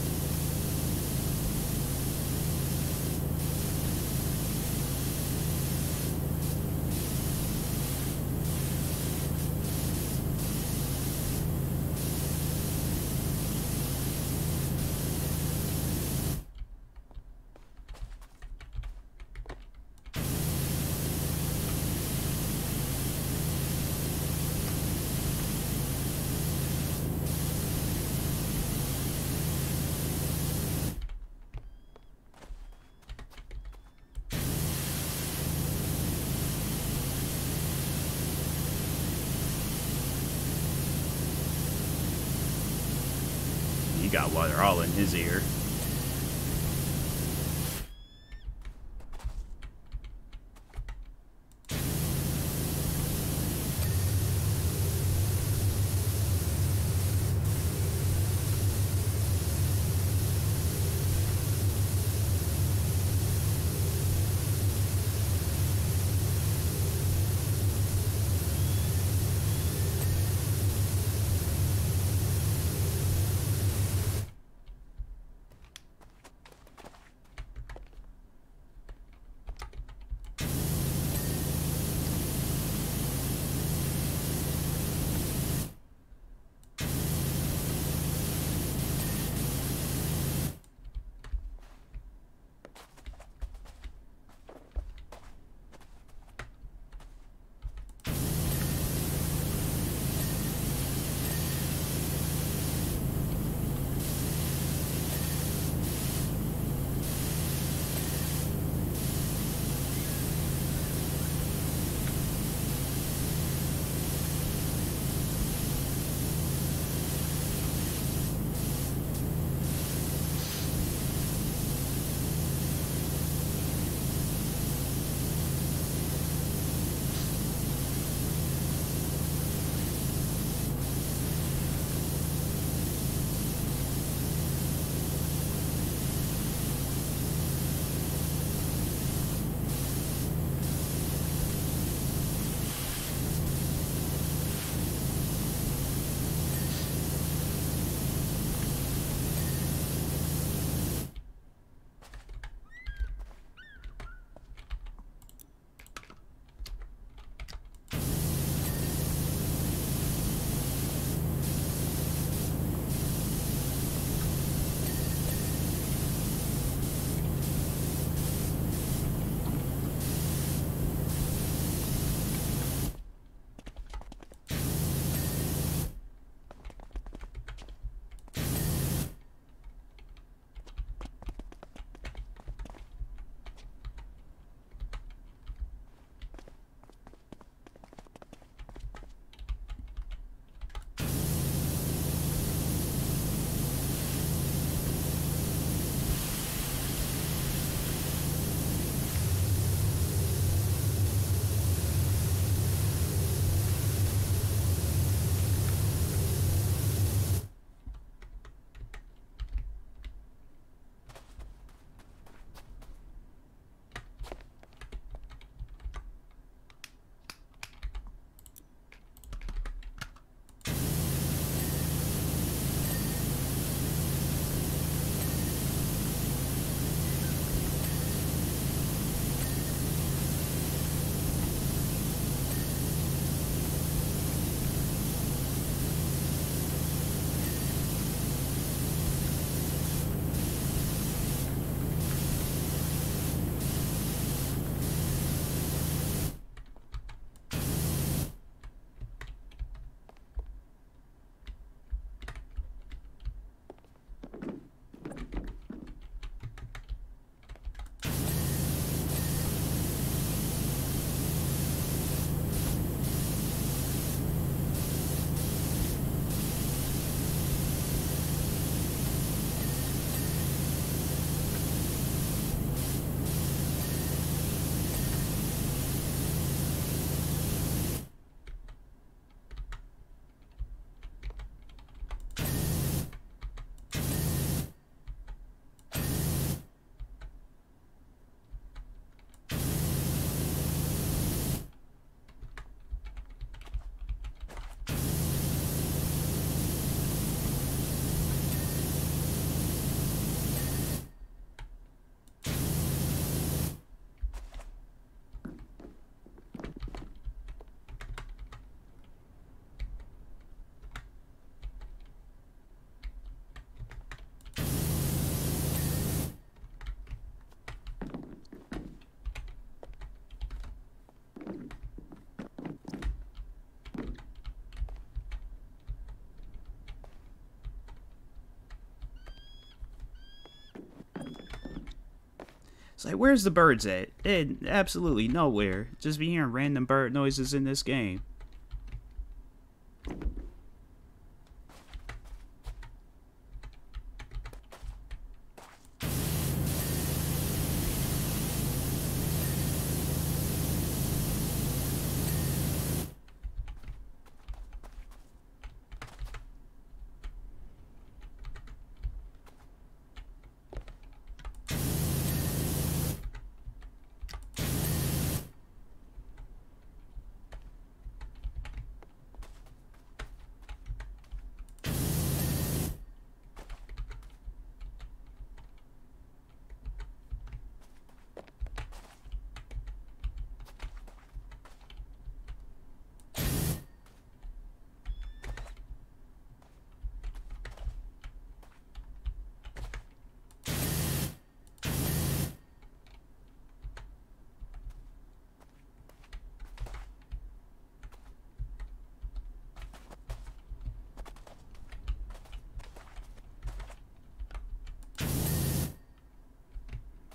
It's like, where's the birds at? Eh, absolutely nowhere. Just be hearing random bird noises in this game.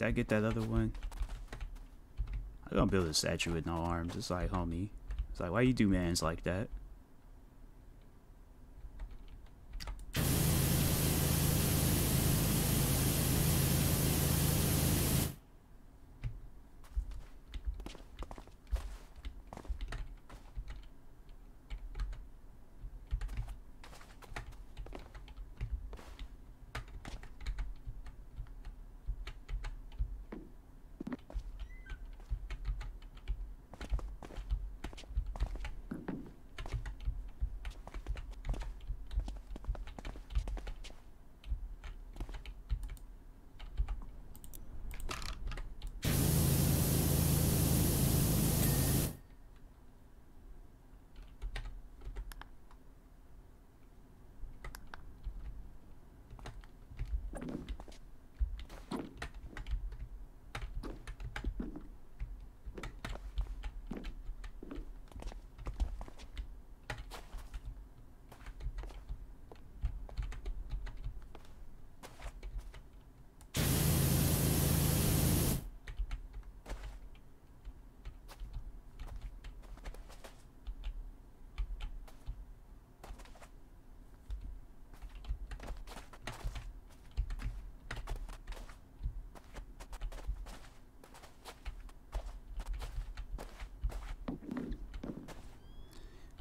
I get that other one? I'm gonna build a statue with no arms. It's like, homie. It's like, why you do mans like that?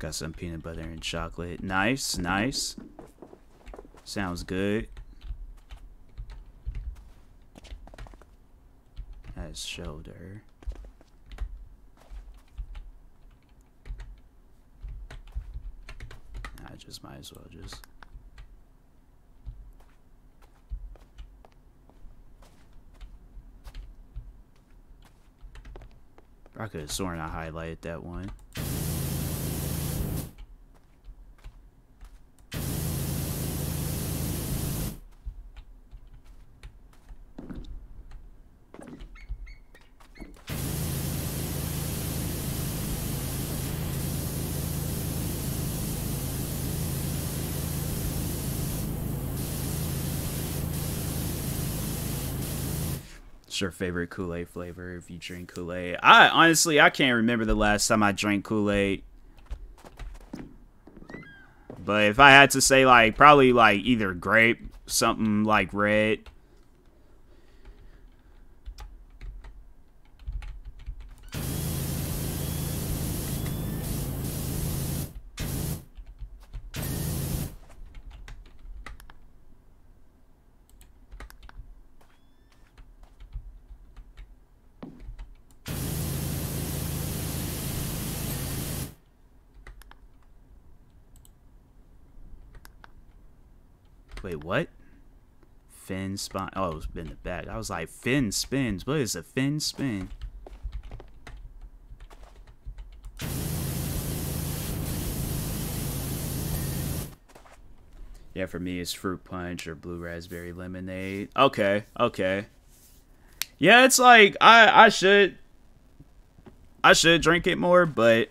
Got some peanut butter and chocolate. Nice, nice. Sounds good. That's shoulder. I just might as well just. I could have sworn I highlighted that one. What's your favorite Kool-Aid flavor if you drink Kool-Aid? I honestly I can't remember the last time I drank Kool-Aid. But if I had to say like probably like either grape, something like red. Wait, what? Fin spin. Oh, it's been the back. I was like, fin spins. What is a fin spin? Yeah, for me, it's fruit punch or blue raspberry lemonade. Okay, okay. Yeah, it's like I I should I should drink it more, but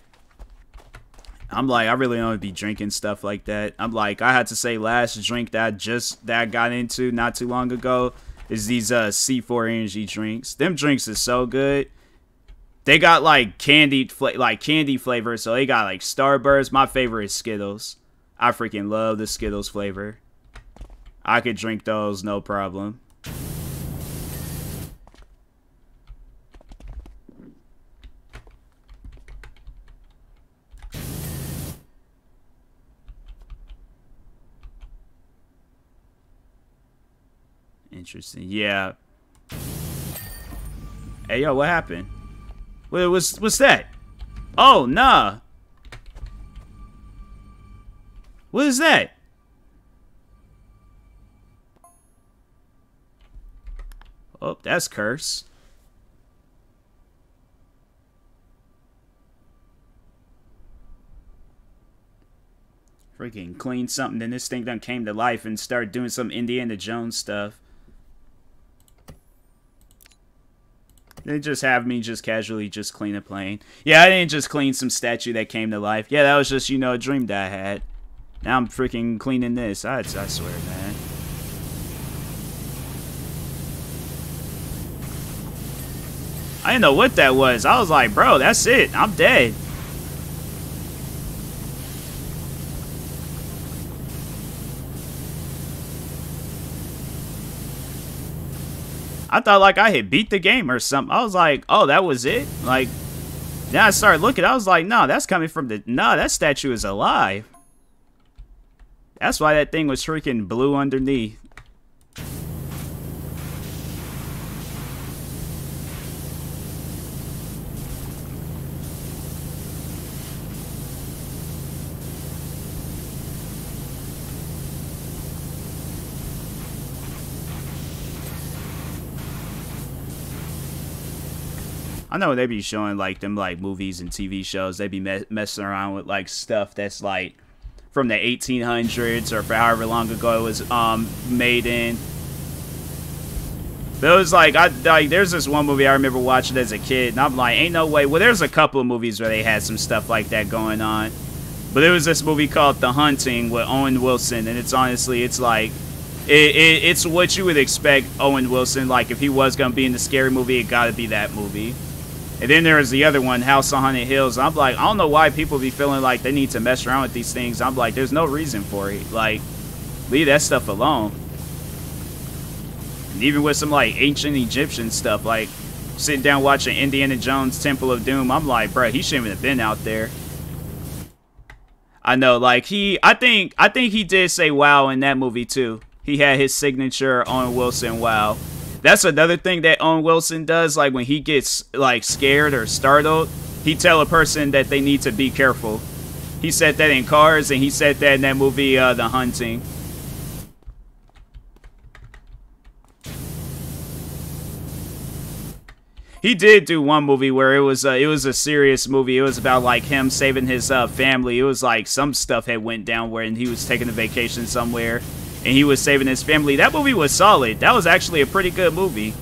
I'm like I really don't be drinking stuff like that. I'm like I had to say last drink that just that got into not too long ago. is these uh C4 energy drinks. Them drinks is so good. They got like candy like candy flavor, so they got like Starburst. My favorite is Skittles. I freaking love the Skittles flavor. I could drink those no problem. Interesting. Yeah. Hey, yo, what happened? What was what's that? Oh, nah. What is that? Oh, that's curse. Freaking clean something, then this thing done came to life and started doing some Indiana Jones stuff. They just have me just casually just clean a plane. Yeah, I didn't just clean some statue that came to life. Yeah, that was just, you know, a dream that I had. Now I'm freaking cleaning this. I, I swear, man. I didn't know what that was. I was like, bro, that's it. I'm dead. I thought like I had beat the game or something. I was like, oh, that was it? Like, then I started looking. I was like, no, that's coming from the... No, that statue is alive. That's why that thing was freaking blue underneath. I know they be showing like them like movies and TV shows. They be me messing around with like stuff that's like from the 1800s or for however long ago it was um made in. But it was like I like there's this one movie I remember watching as a kid, and I'm like, ain't no way. Well, there's a couple of movies where they had some stuff like that going on, but there was this movie called The Haunting with Owen Wilson, and it's honestly it's like it, it, it's what you would expect Owen Wilson like if he was gonna be in the scary movie, it gotta be that movie. And then there was the other one, House on Haunted Hills. I'm like, I don't know why people be feeling like they need to mess around with these things. I'm like, there's no reason for it. Like, leave that stuff alone. And even with some like ancient Egyptian stuff, like sitting down watching Indiana Jones Temple of Doom, I'm like, bro, he shouldn't have been out there. I know, like he, I think, I think he did say "wow" in that movie too. He had his signature Owen Wilson "wow." That's another thing that Owen Wilson does. Like when he gets like scared or startled, he tell a person that they need to be careful. He said that in Cars, and he said that in that movie, uh, The Haunting. He did do one movie where it was uh, it was a serious movie. It was about like him saving his uh, family. It was like some stuff had went down where and he was taking a vacation somewhere and he was saving his family. That movie was solid. That was actually a pretty good movie.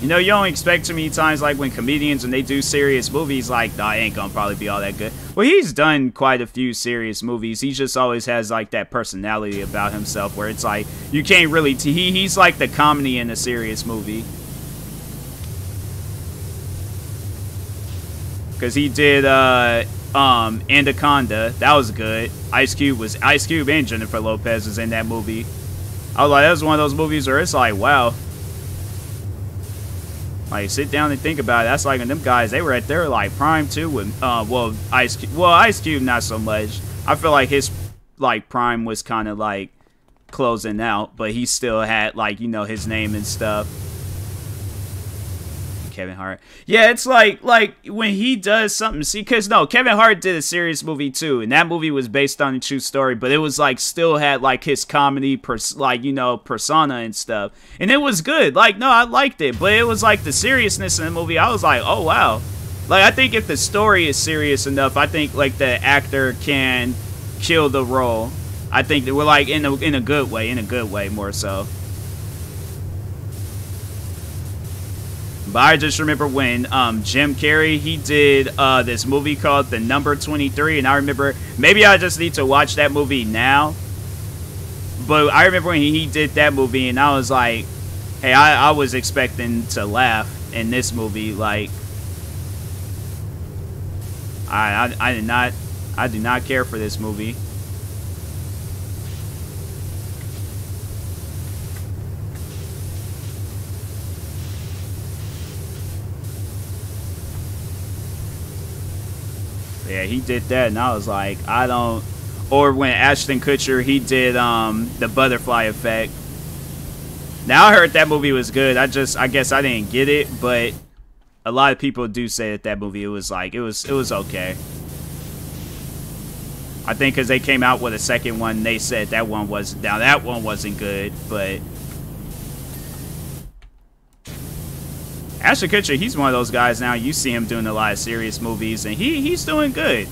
You know, you don't expect too many times, like, when comedians, when they do serious movies, like, nah, ain't gonna probably be all that good. Well, he's done quite a few serious movies. He just always has, like, that personality about himself where it's like, you can't really... he He's like the comedy in a serious movie. Because he did, uh, um, Anaconda. That was good. Ice Cube was... Ice Cube and Jennifer Lopez was in that movie. I was like, that was one of those movies where it's like, wow... Like, sit down and think about it. That's like, and them guys, they were at their, like, prime, too, with, uh, well, Ice Cube. Well, Ice Cube, not so much. I feel like his, like, prime was kind of, like, closing out, but he still had, like, you know, his name and stuff. Kevin Hart. Yeah, it's like like when he does something. See, because no, Kevin Hart did a serious movie too, and that movie was based on a true story, but it was like still had like his comedy, pers- like you know, persona and stuff, and it was good. Like no, I liked it, but it was like the seriousness in the movie. I was like, oh wow. Like I think if the story is serious enough, I think like the actor can kill the role. I think that we're like in a in a good way, in a good way more so. But I just remember when um, Jim Carrey, he did uh, this movie called The Number 23. And I remember, maybe I just need to watch that movie now. but I remember when he, did that movie, and I was like, hey, I, I was expecting to laugh in this movie. Like, I, I I did not I do not care for this movie. Yeah, he did that, and I was like, I don't. Or when Ashton Kutcher, he did um, the Butterfly Effect. Now I heard that movie was good. I just, I guess I didn't get it, but a lot of people do say that that movie it was like it was, it was okay. I think because they came out with a second one, they said that one was now that one wasn't good, but Ashton Kutcher, he's one of those guys now. You see him doing a lot of serious movies, and he he's doing good.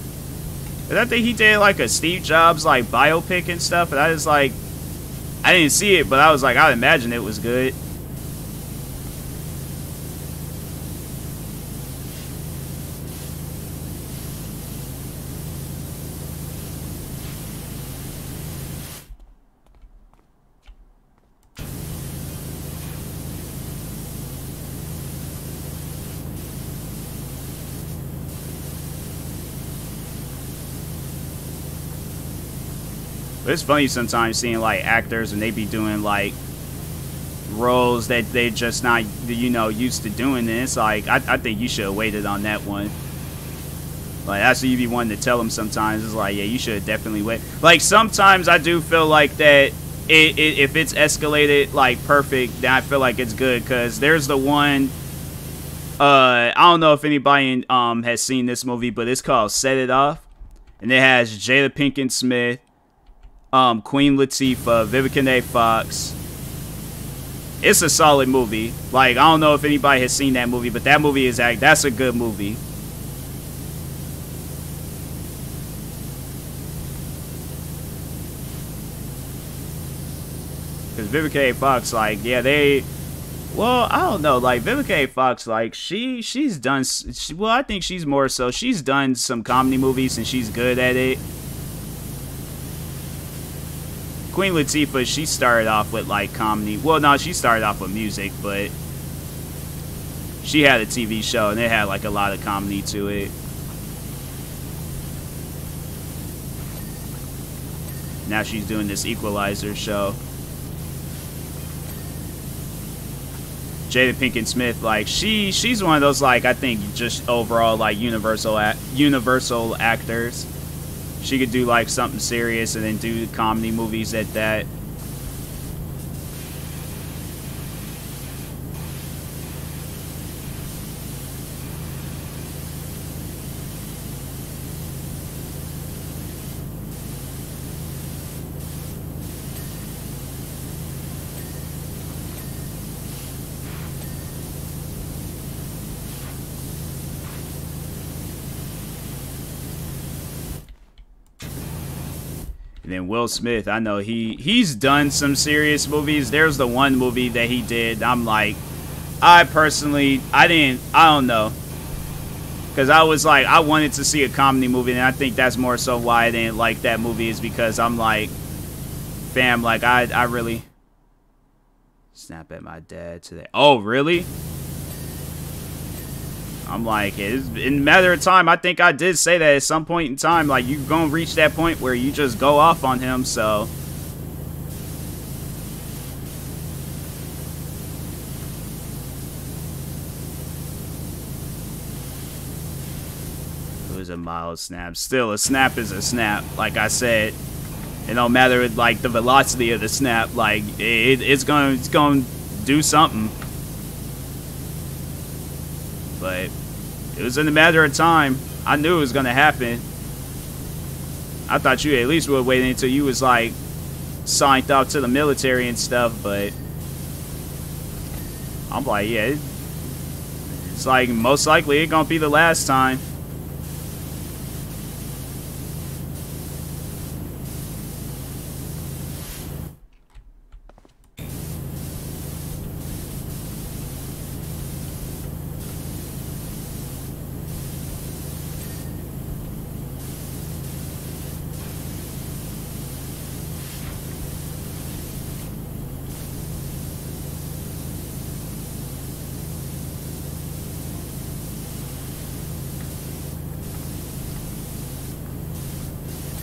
And I think he did like a Steve Jobs like biopic and stuff, and I was like, I didn't see it, but I was like, I'd imagine it was good. It's funny sometimes seeing like actors and they be doing like roles that they just not you know used to doing. And it's like I, I think you should have waited on that one. Like that's what you be wanting to tell them sometimes. It's like yeah, you should definitely wait. Like sometimes I do feel like that. It, it, if it's escalated like perfect, then I feel like it's good. Cause there's the one. Uh, I don't know if anybody um has seen this movie, but it's called Set It Off, and it has Jada Pinkett Smith, um, Queen Latifah, Vivica A. Fox. It's a solid movie. Like I don't know if anybody has seen that movie, but that movie is act. That's a good movie. Because Vivica A. Fox, like, yeah, they. Well, I don't know. Like Vivica A. Fox, like she she's done. She, well, I think she's more so. She's done some comedy movies and she's good at it. Queen Latifah, she started off with like comedy. Well, no, she started off with music, but she had a TV show and it had like a lot of comedy to it. Now she's doing this Equalizer show. Jada Pinkett Smith, like she she's one of those like I think just overall like universal universal actors. She could do like something serious and then do comedy movies at that. Will Smith, I know he he's done some serious movies. There's the one movie that he did. I'm like, I personally, I didn't, I don't know, because I was like, I wanted to see a comedy movie, and I think that's more so why I didn't like that movie is because I'm like, fam, like I I really snap at my dad today. Oh, really? I'm like, in matter of time. I think I did say that at some point in time. Like, you're going to reach that point where you just go off on him, so. It was a mild snap. Still, a snap is a snap. Like I said, it don't matter like the velocity of the snap. Like it, it's gonna, it's gonna do something. But it was in a matter of time. I knew it was gonna happen. I thought you at least would wait until you was like signed up to the military and stuff, but I'm like, yeah, it's like most likely it gonna be the last time.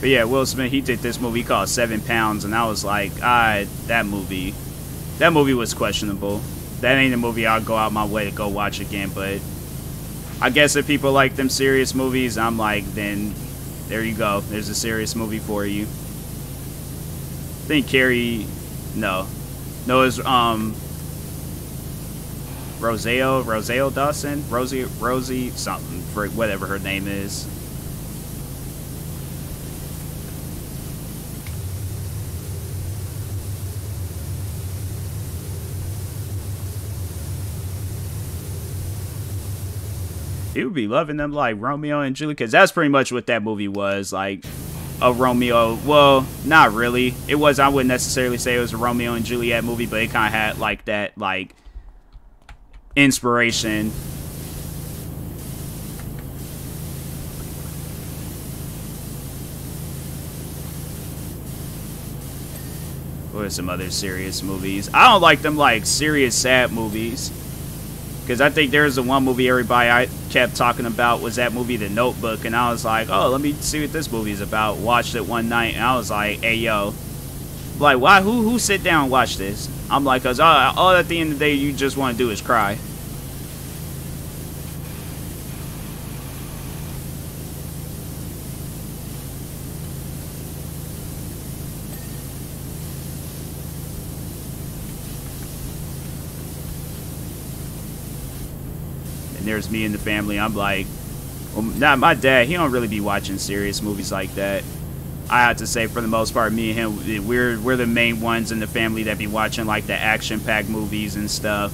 But yeah, Will Smith, he did this movie called Seven Pounds, and I was like, ah, that movie, that movie was questionable. That ain't a movie I'll go out my way to go watch again. But I guess if people like them serious movies, I'm like, then there you go. There's a serious movie for you. I think Carrie, no, no, it's um Roseo, Roseo Dawson, Rosie, Rosie, something for whatever her name is. He would be loving them like Romeo and Juliet, because that's pretty much what that movie was. Like a Romeo, well, not really. It was. I wouldn't necessarily say it was a Romeo and Juliet movie, but it kind of had like that, like inspiration. What are some other serious movies? I don't like them like serious sad movies. Because I think there's the one movie everybody I kept talking about was that movie The Notebook. And I was like, oh, let me see what this movie is about. Watched it one night and I was like, hey, yo. Like, why? Who who sit down and watch this? I'm like, because all, uh, all at the end of the day you just want to do is cry. There's me and the family. I'm like, well, not my dad. He don't really be watching serious movies like that. I have to say, for the most part, me and him, we're we're the main ones in the family that be watching like the action-packed movies and stuff.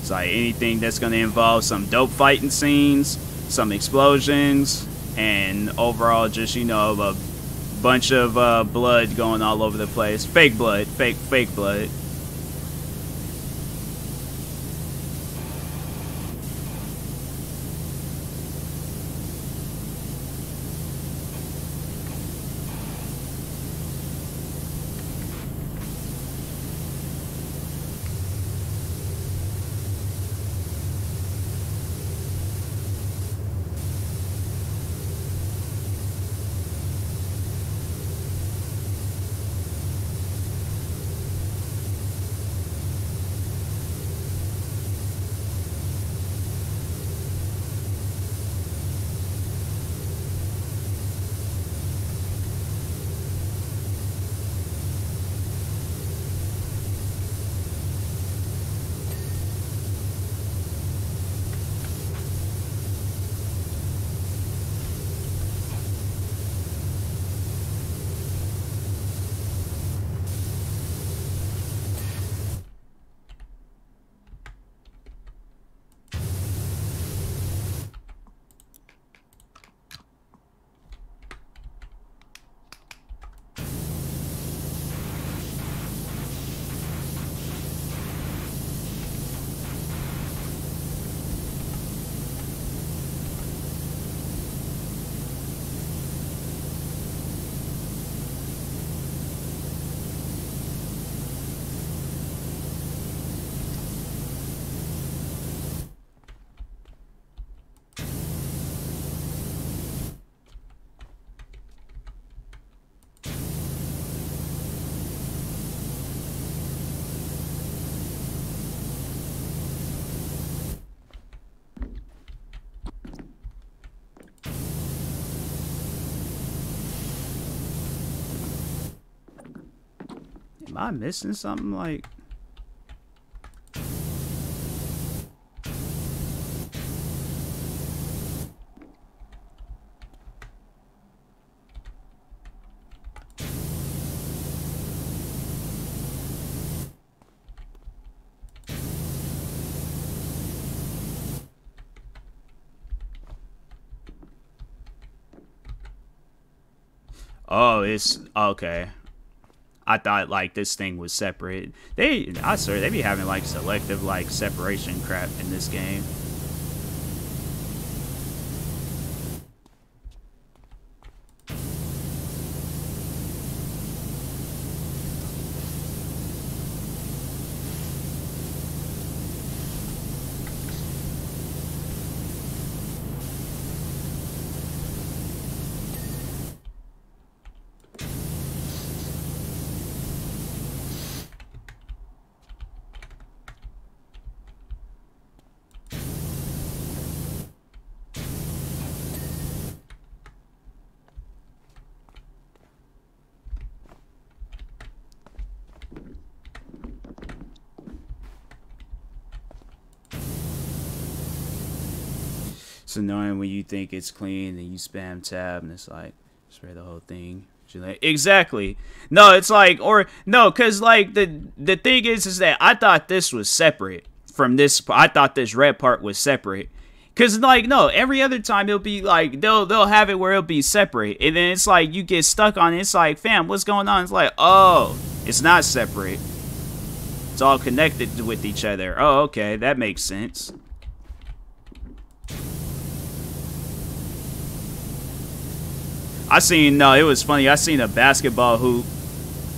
It's like anything that's gonna involve some dope fighting scenes, some explosions, and overall just you know a bunch of uh, blood going all over the place. Fake blood, fake fake blood. Am I missing something like... Oh, it's okay. I thought like this thing was separate. They, I swear, they be having like selective like separation crap in this game. It's annoying when you think it's clean and you spam tab and it's like spray the whole thing. Like, exactly. No, it's like or no, cause like the the thing is is that I thought this was separate from this. I thought this red part was separate. Cause like no, every other time it'll be like they'll they'll have it where it'll be separate, and then it's like you get stuck on it. It's like, fam, what's going on? It's like, oh, it's not separate. It's all connected with each other. Oh, okay, that makes sense. I seen no, it was funny. I seen a basketball hoop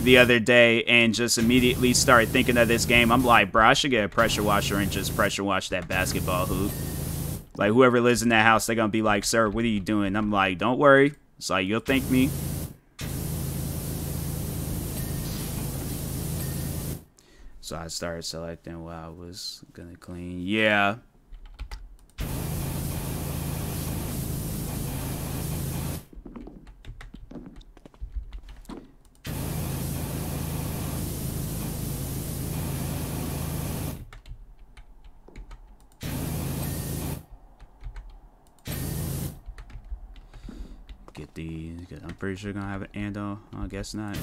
the other day and just immediately started thinking of this game. I'm like, bro, I should get a pressure washer and just pressure wash that basketball hoop. Like whoever lives in that house, they're gonna be like, sir, what are you doing? I'm like, don't worry. It's like you'll thank me. So I started selecting what I was gonna clean. Yeah. Get these, I'm pretty sure gonna have an ando. I guess not.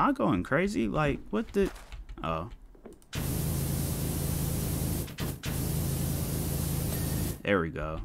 I going crazy? Like, what the... Oh. There we go.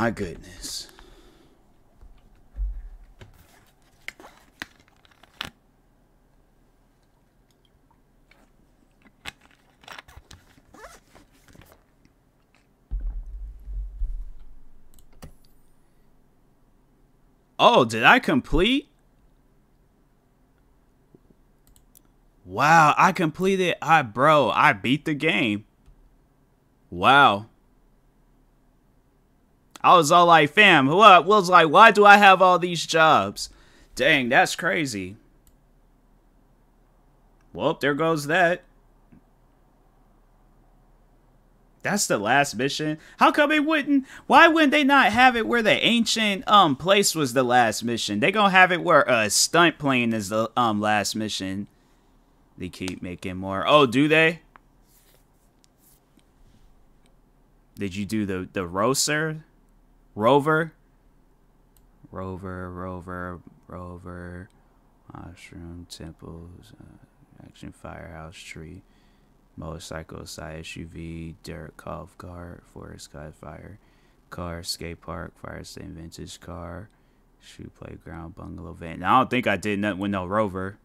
My goodness. Oh, did I complete? Wow, I completed. I bro, I beat the game. Wow. I was all like, fam, what was like, why do I have all these jobs? Dang, that's crazy. Well, there goes that. That's the last mission. How come it wouldn't? Why wouldn't they not have it where the ancient um place was the last mission? They gonna have it where a uh, stunt plane is the um last mission. They keep making more. Oh, do they? Did you do the the roser, rover, rover, rover, rover, mushroom temples, uh, action firehouse tree? motorcycle, side SUV, dirt golf cart, forest car fire car, skate park, fire station vintage car, shoe playground, bungalow van. I don't think I did nothing with no rover.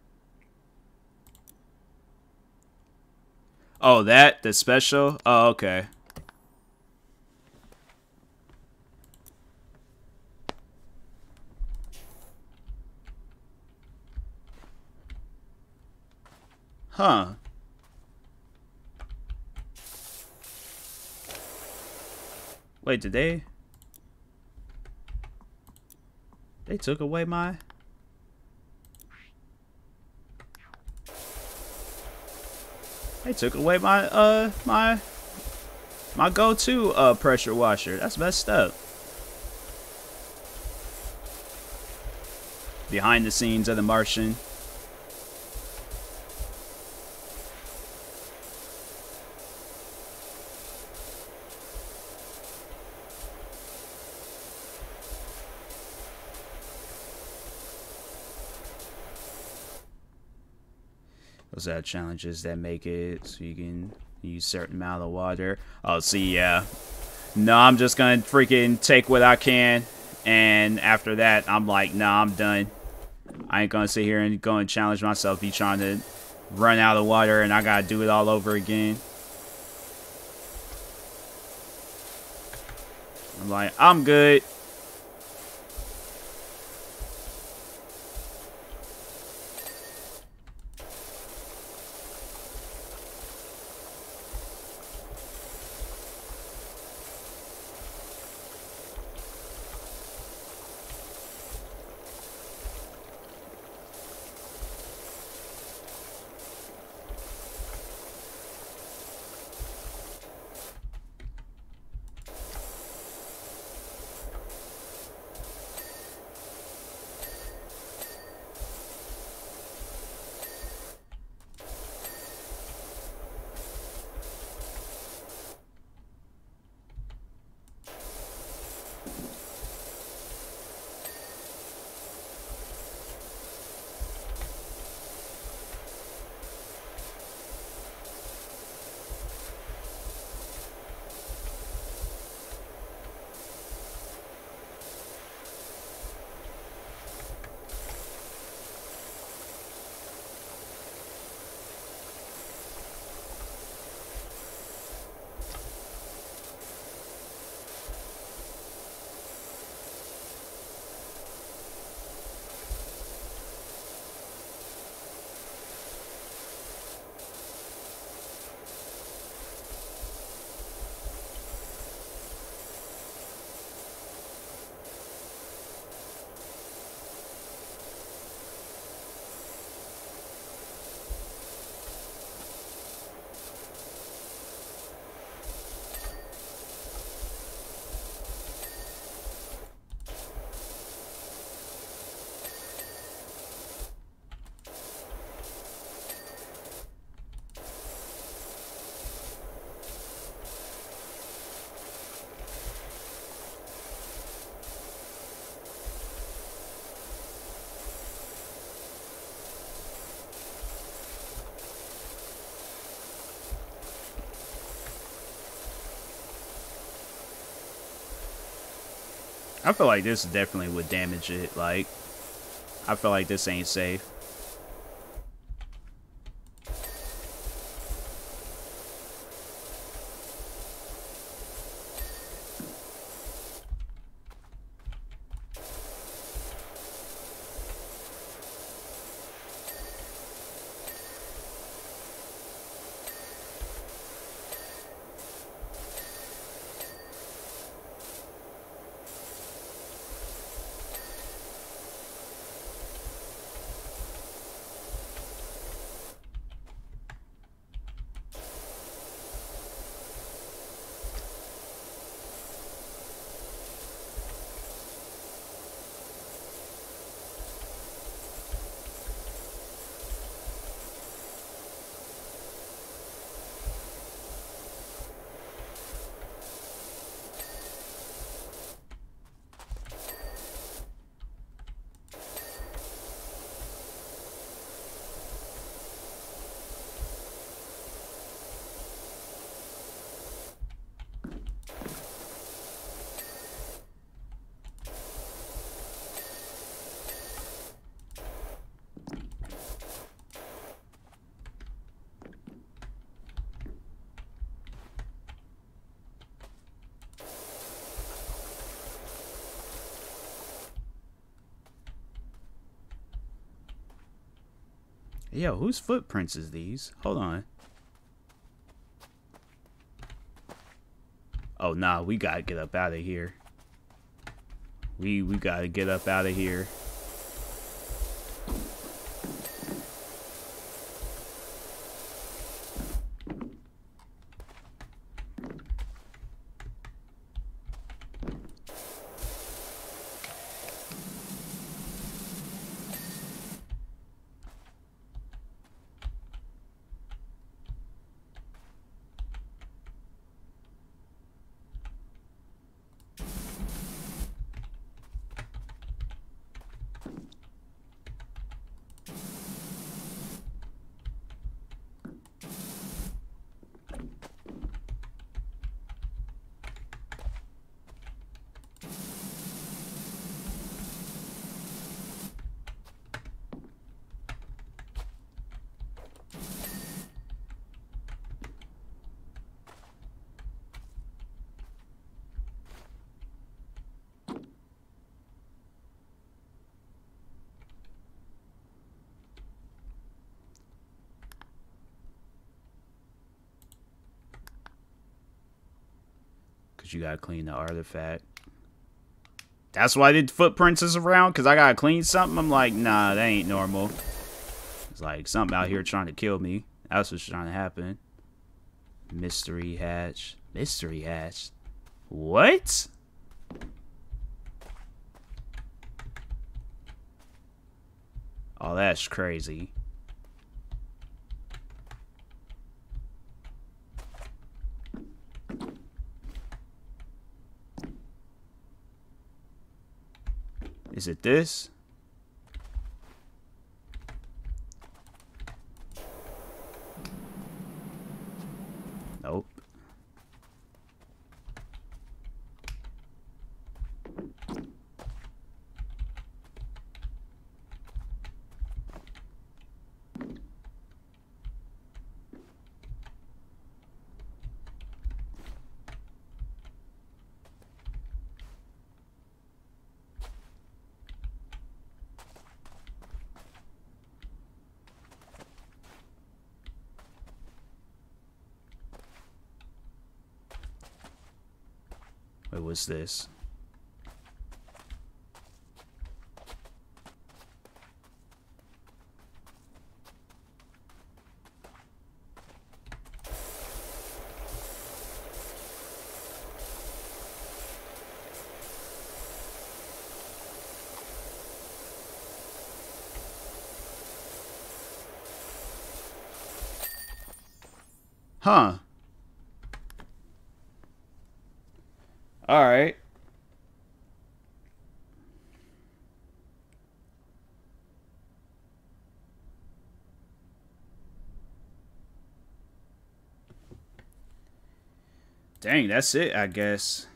Oh, that the special. Oh, okay. Huh. Wait, did they? They took away my... They took away my, uh, my... My go-to, uh, pressure washer. That's messed up. Behind the scenes of The Martian. Those are challenges that make it so you can use certain amount of water. Oh, see, yeah. No, I'm just gonna freaking take what I can, and after that, I'm like, nah, I'm done. I ain't gonna sit here and go and challenge myself, be trying to run out of water, and I gotta do it all over again. I'm like, I'm good. I feel like this definitely would damage it. Like, I feel like this ain't safe. Yo, whose footprints is these? Hold on. Oh, nah, we gotta get up out of here. We we gotta get up out of here. You gotta clean the artifact. That's why the footprints is around? Because I gotta clean something? I'm like, nah, that ain't normal. It's like something out here trying to kill me. That's what's trying to happen. Mystery hatch. Mystery hatch? What? Oh, that's crazy. Is it this? Nope. What was this? Huh. Dang, that's it, I guess.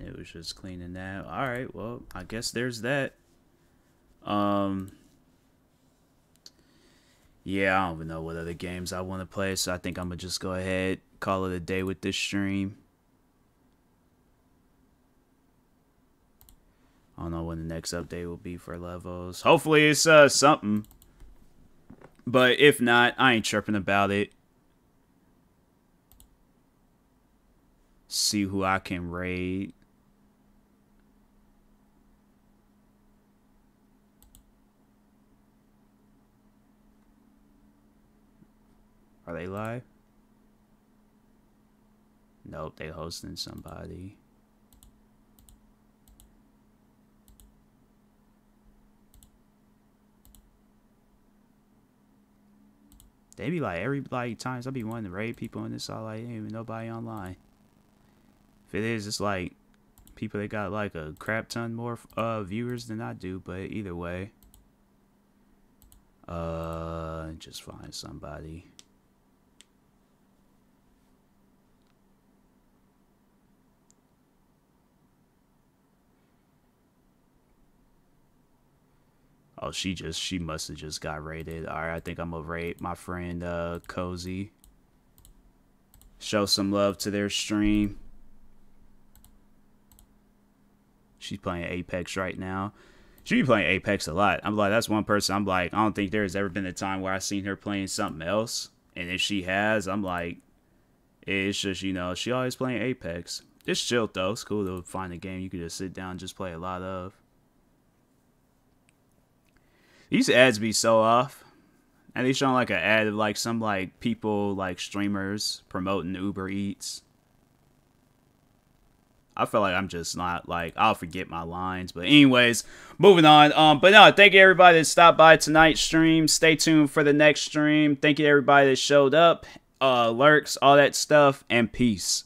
It was just cleaning that. All right, well, I guess there's that. Um, yeah, I don't even know what other games I want to play, so I think I'm gonna just go ahead, call it a day with this stream. Don't know when the next update will be for levels. Hopefully it's uh something. But if not, I ain't chirping about it. See who I can raid. Are they live? Nope, they hosting somebody. They be like every like times I be wanting to raid people and this all like ain't even nobody online. If it is, it's like people that got like a crap ton more uh viewers than I do. But either way, uh, just find somebody. Oh, she just she must have just got raided. All right, I think I'm gonna raid my friend uh Cozy. Show some love to their stream. She's playing Apex right now. She be playing Apex a lot. I'm like, that's one person. I'm like, I don't think there's ever been a time where I seen her playing something else. And if she has, I'm like, it's just you know, she always playing Apex. It's chill though. It's cool to find a game you can just sit down and just play a lot of. These ads be so off. And they showing like an ad of like some like people like streamers promoting Uber Eats. I feel like I'm just not like I'll forget my lines. But anyways, moving on. Um, but no, thank you everybody that stopped by tonight's stream. Stay tuned for the next stream. Thank you everybody that showed up, uh, lurks, all that stuff, and peace.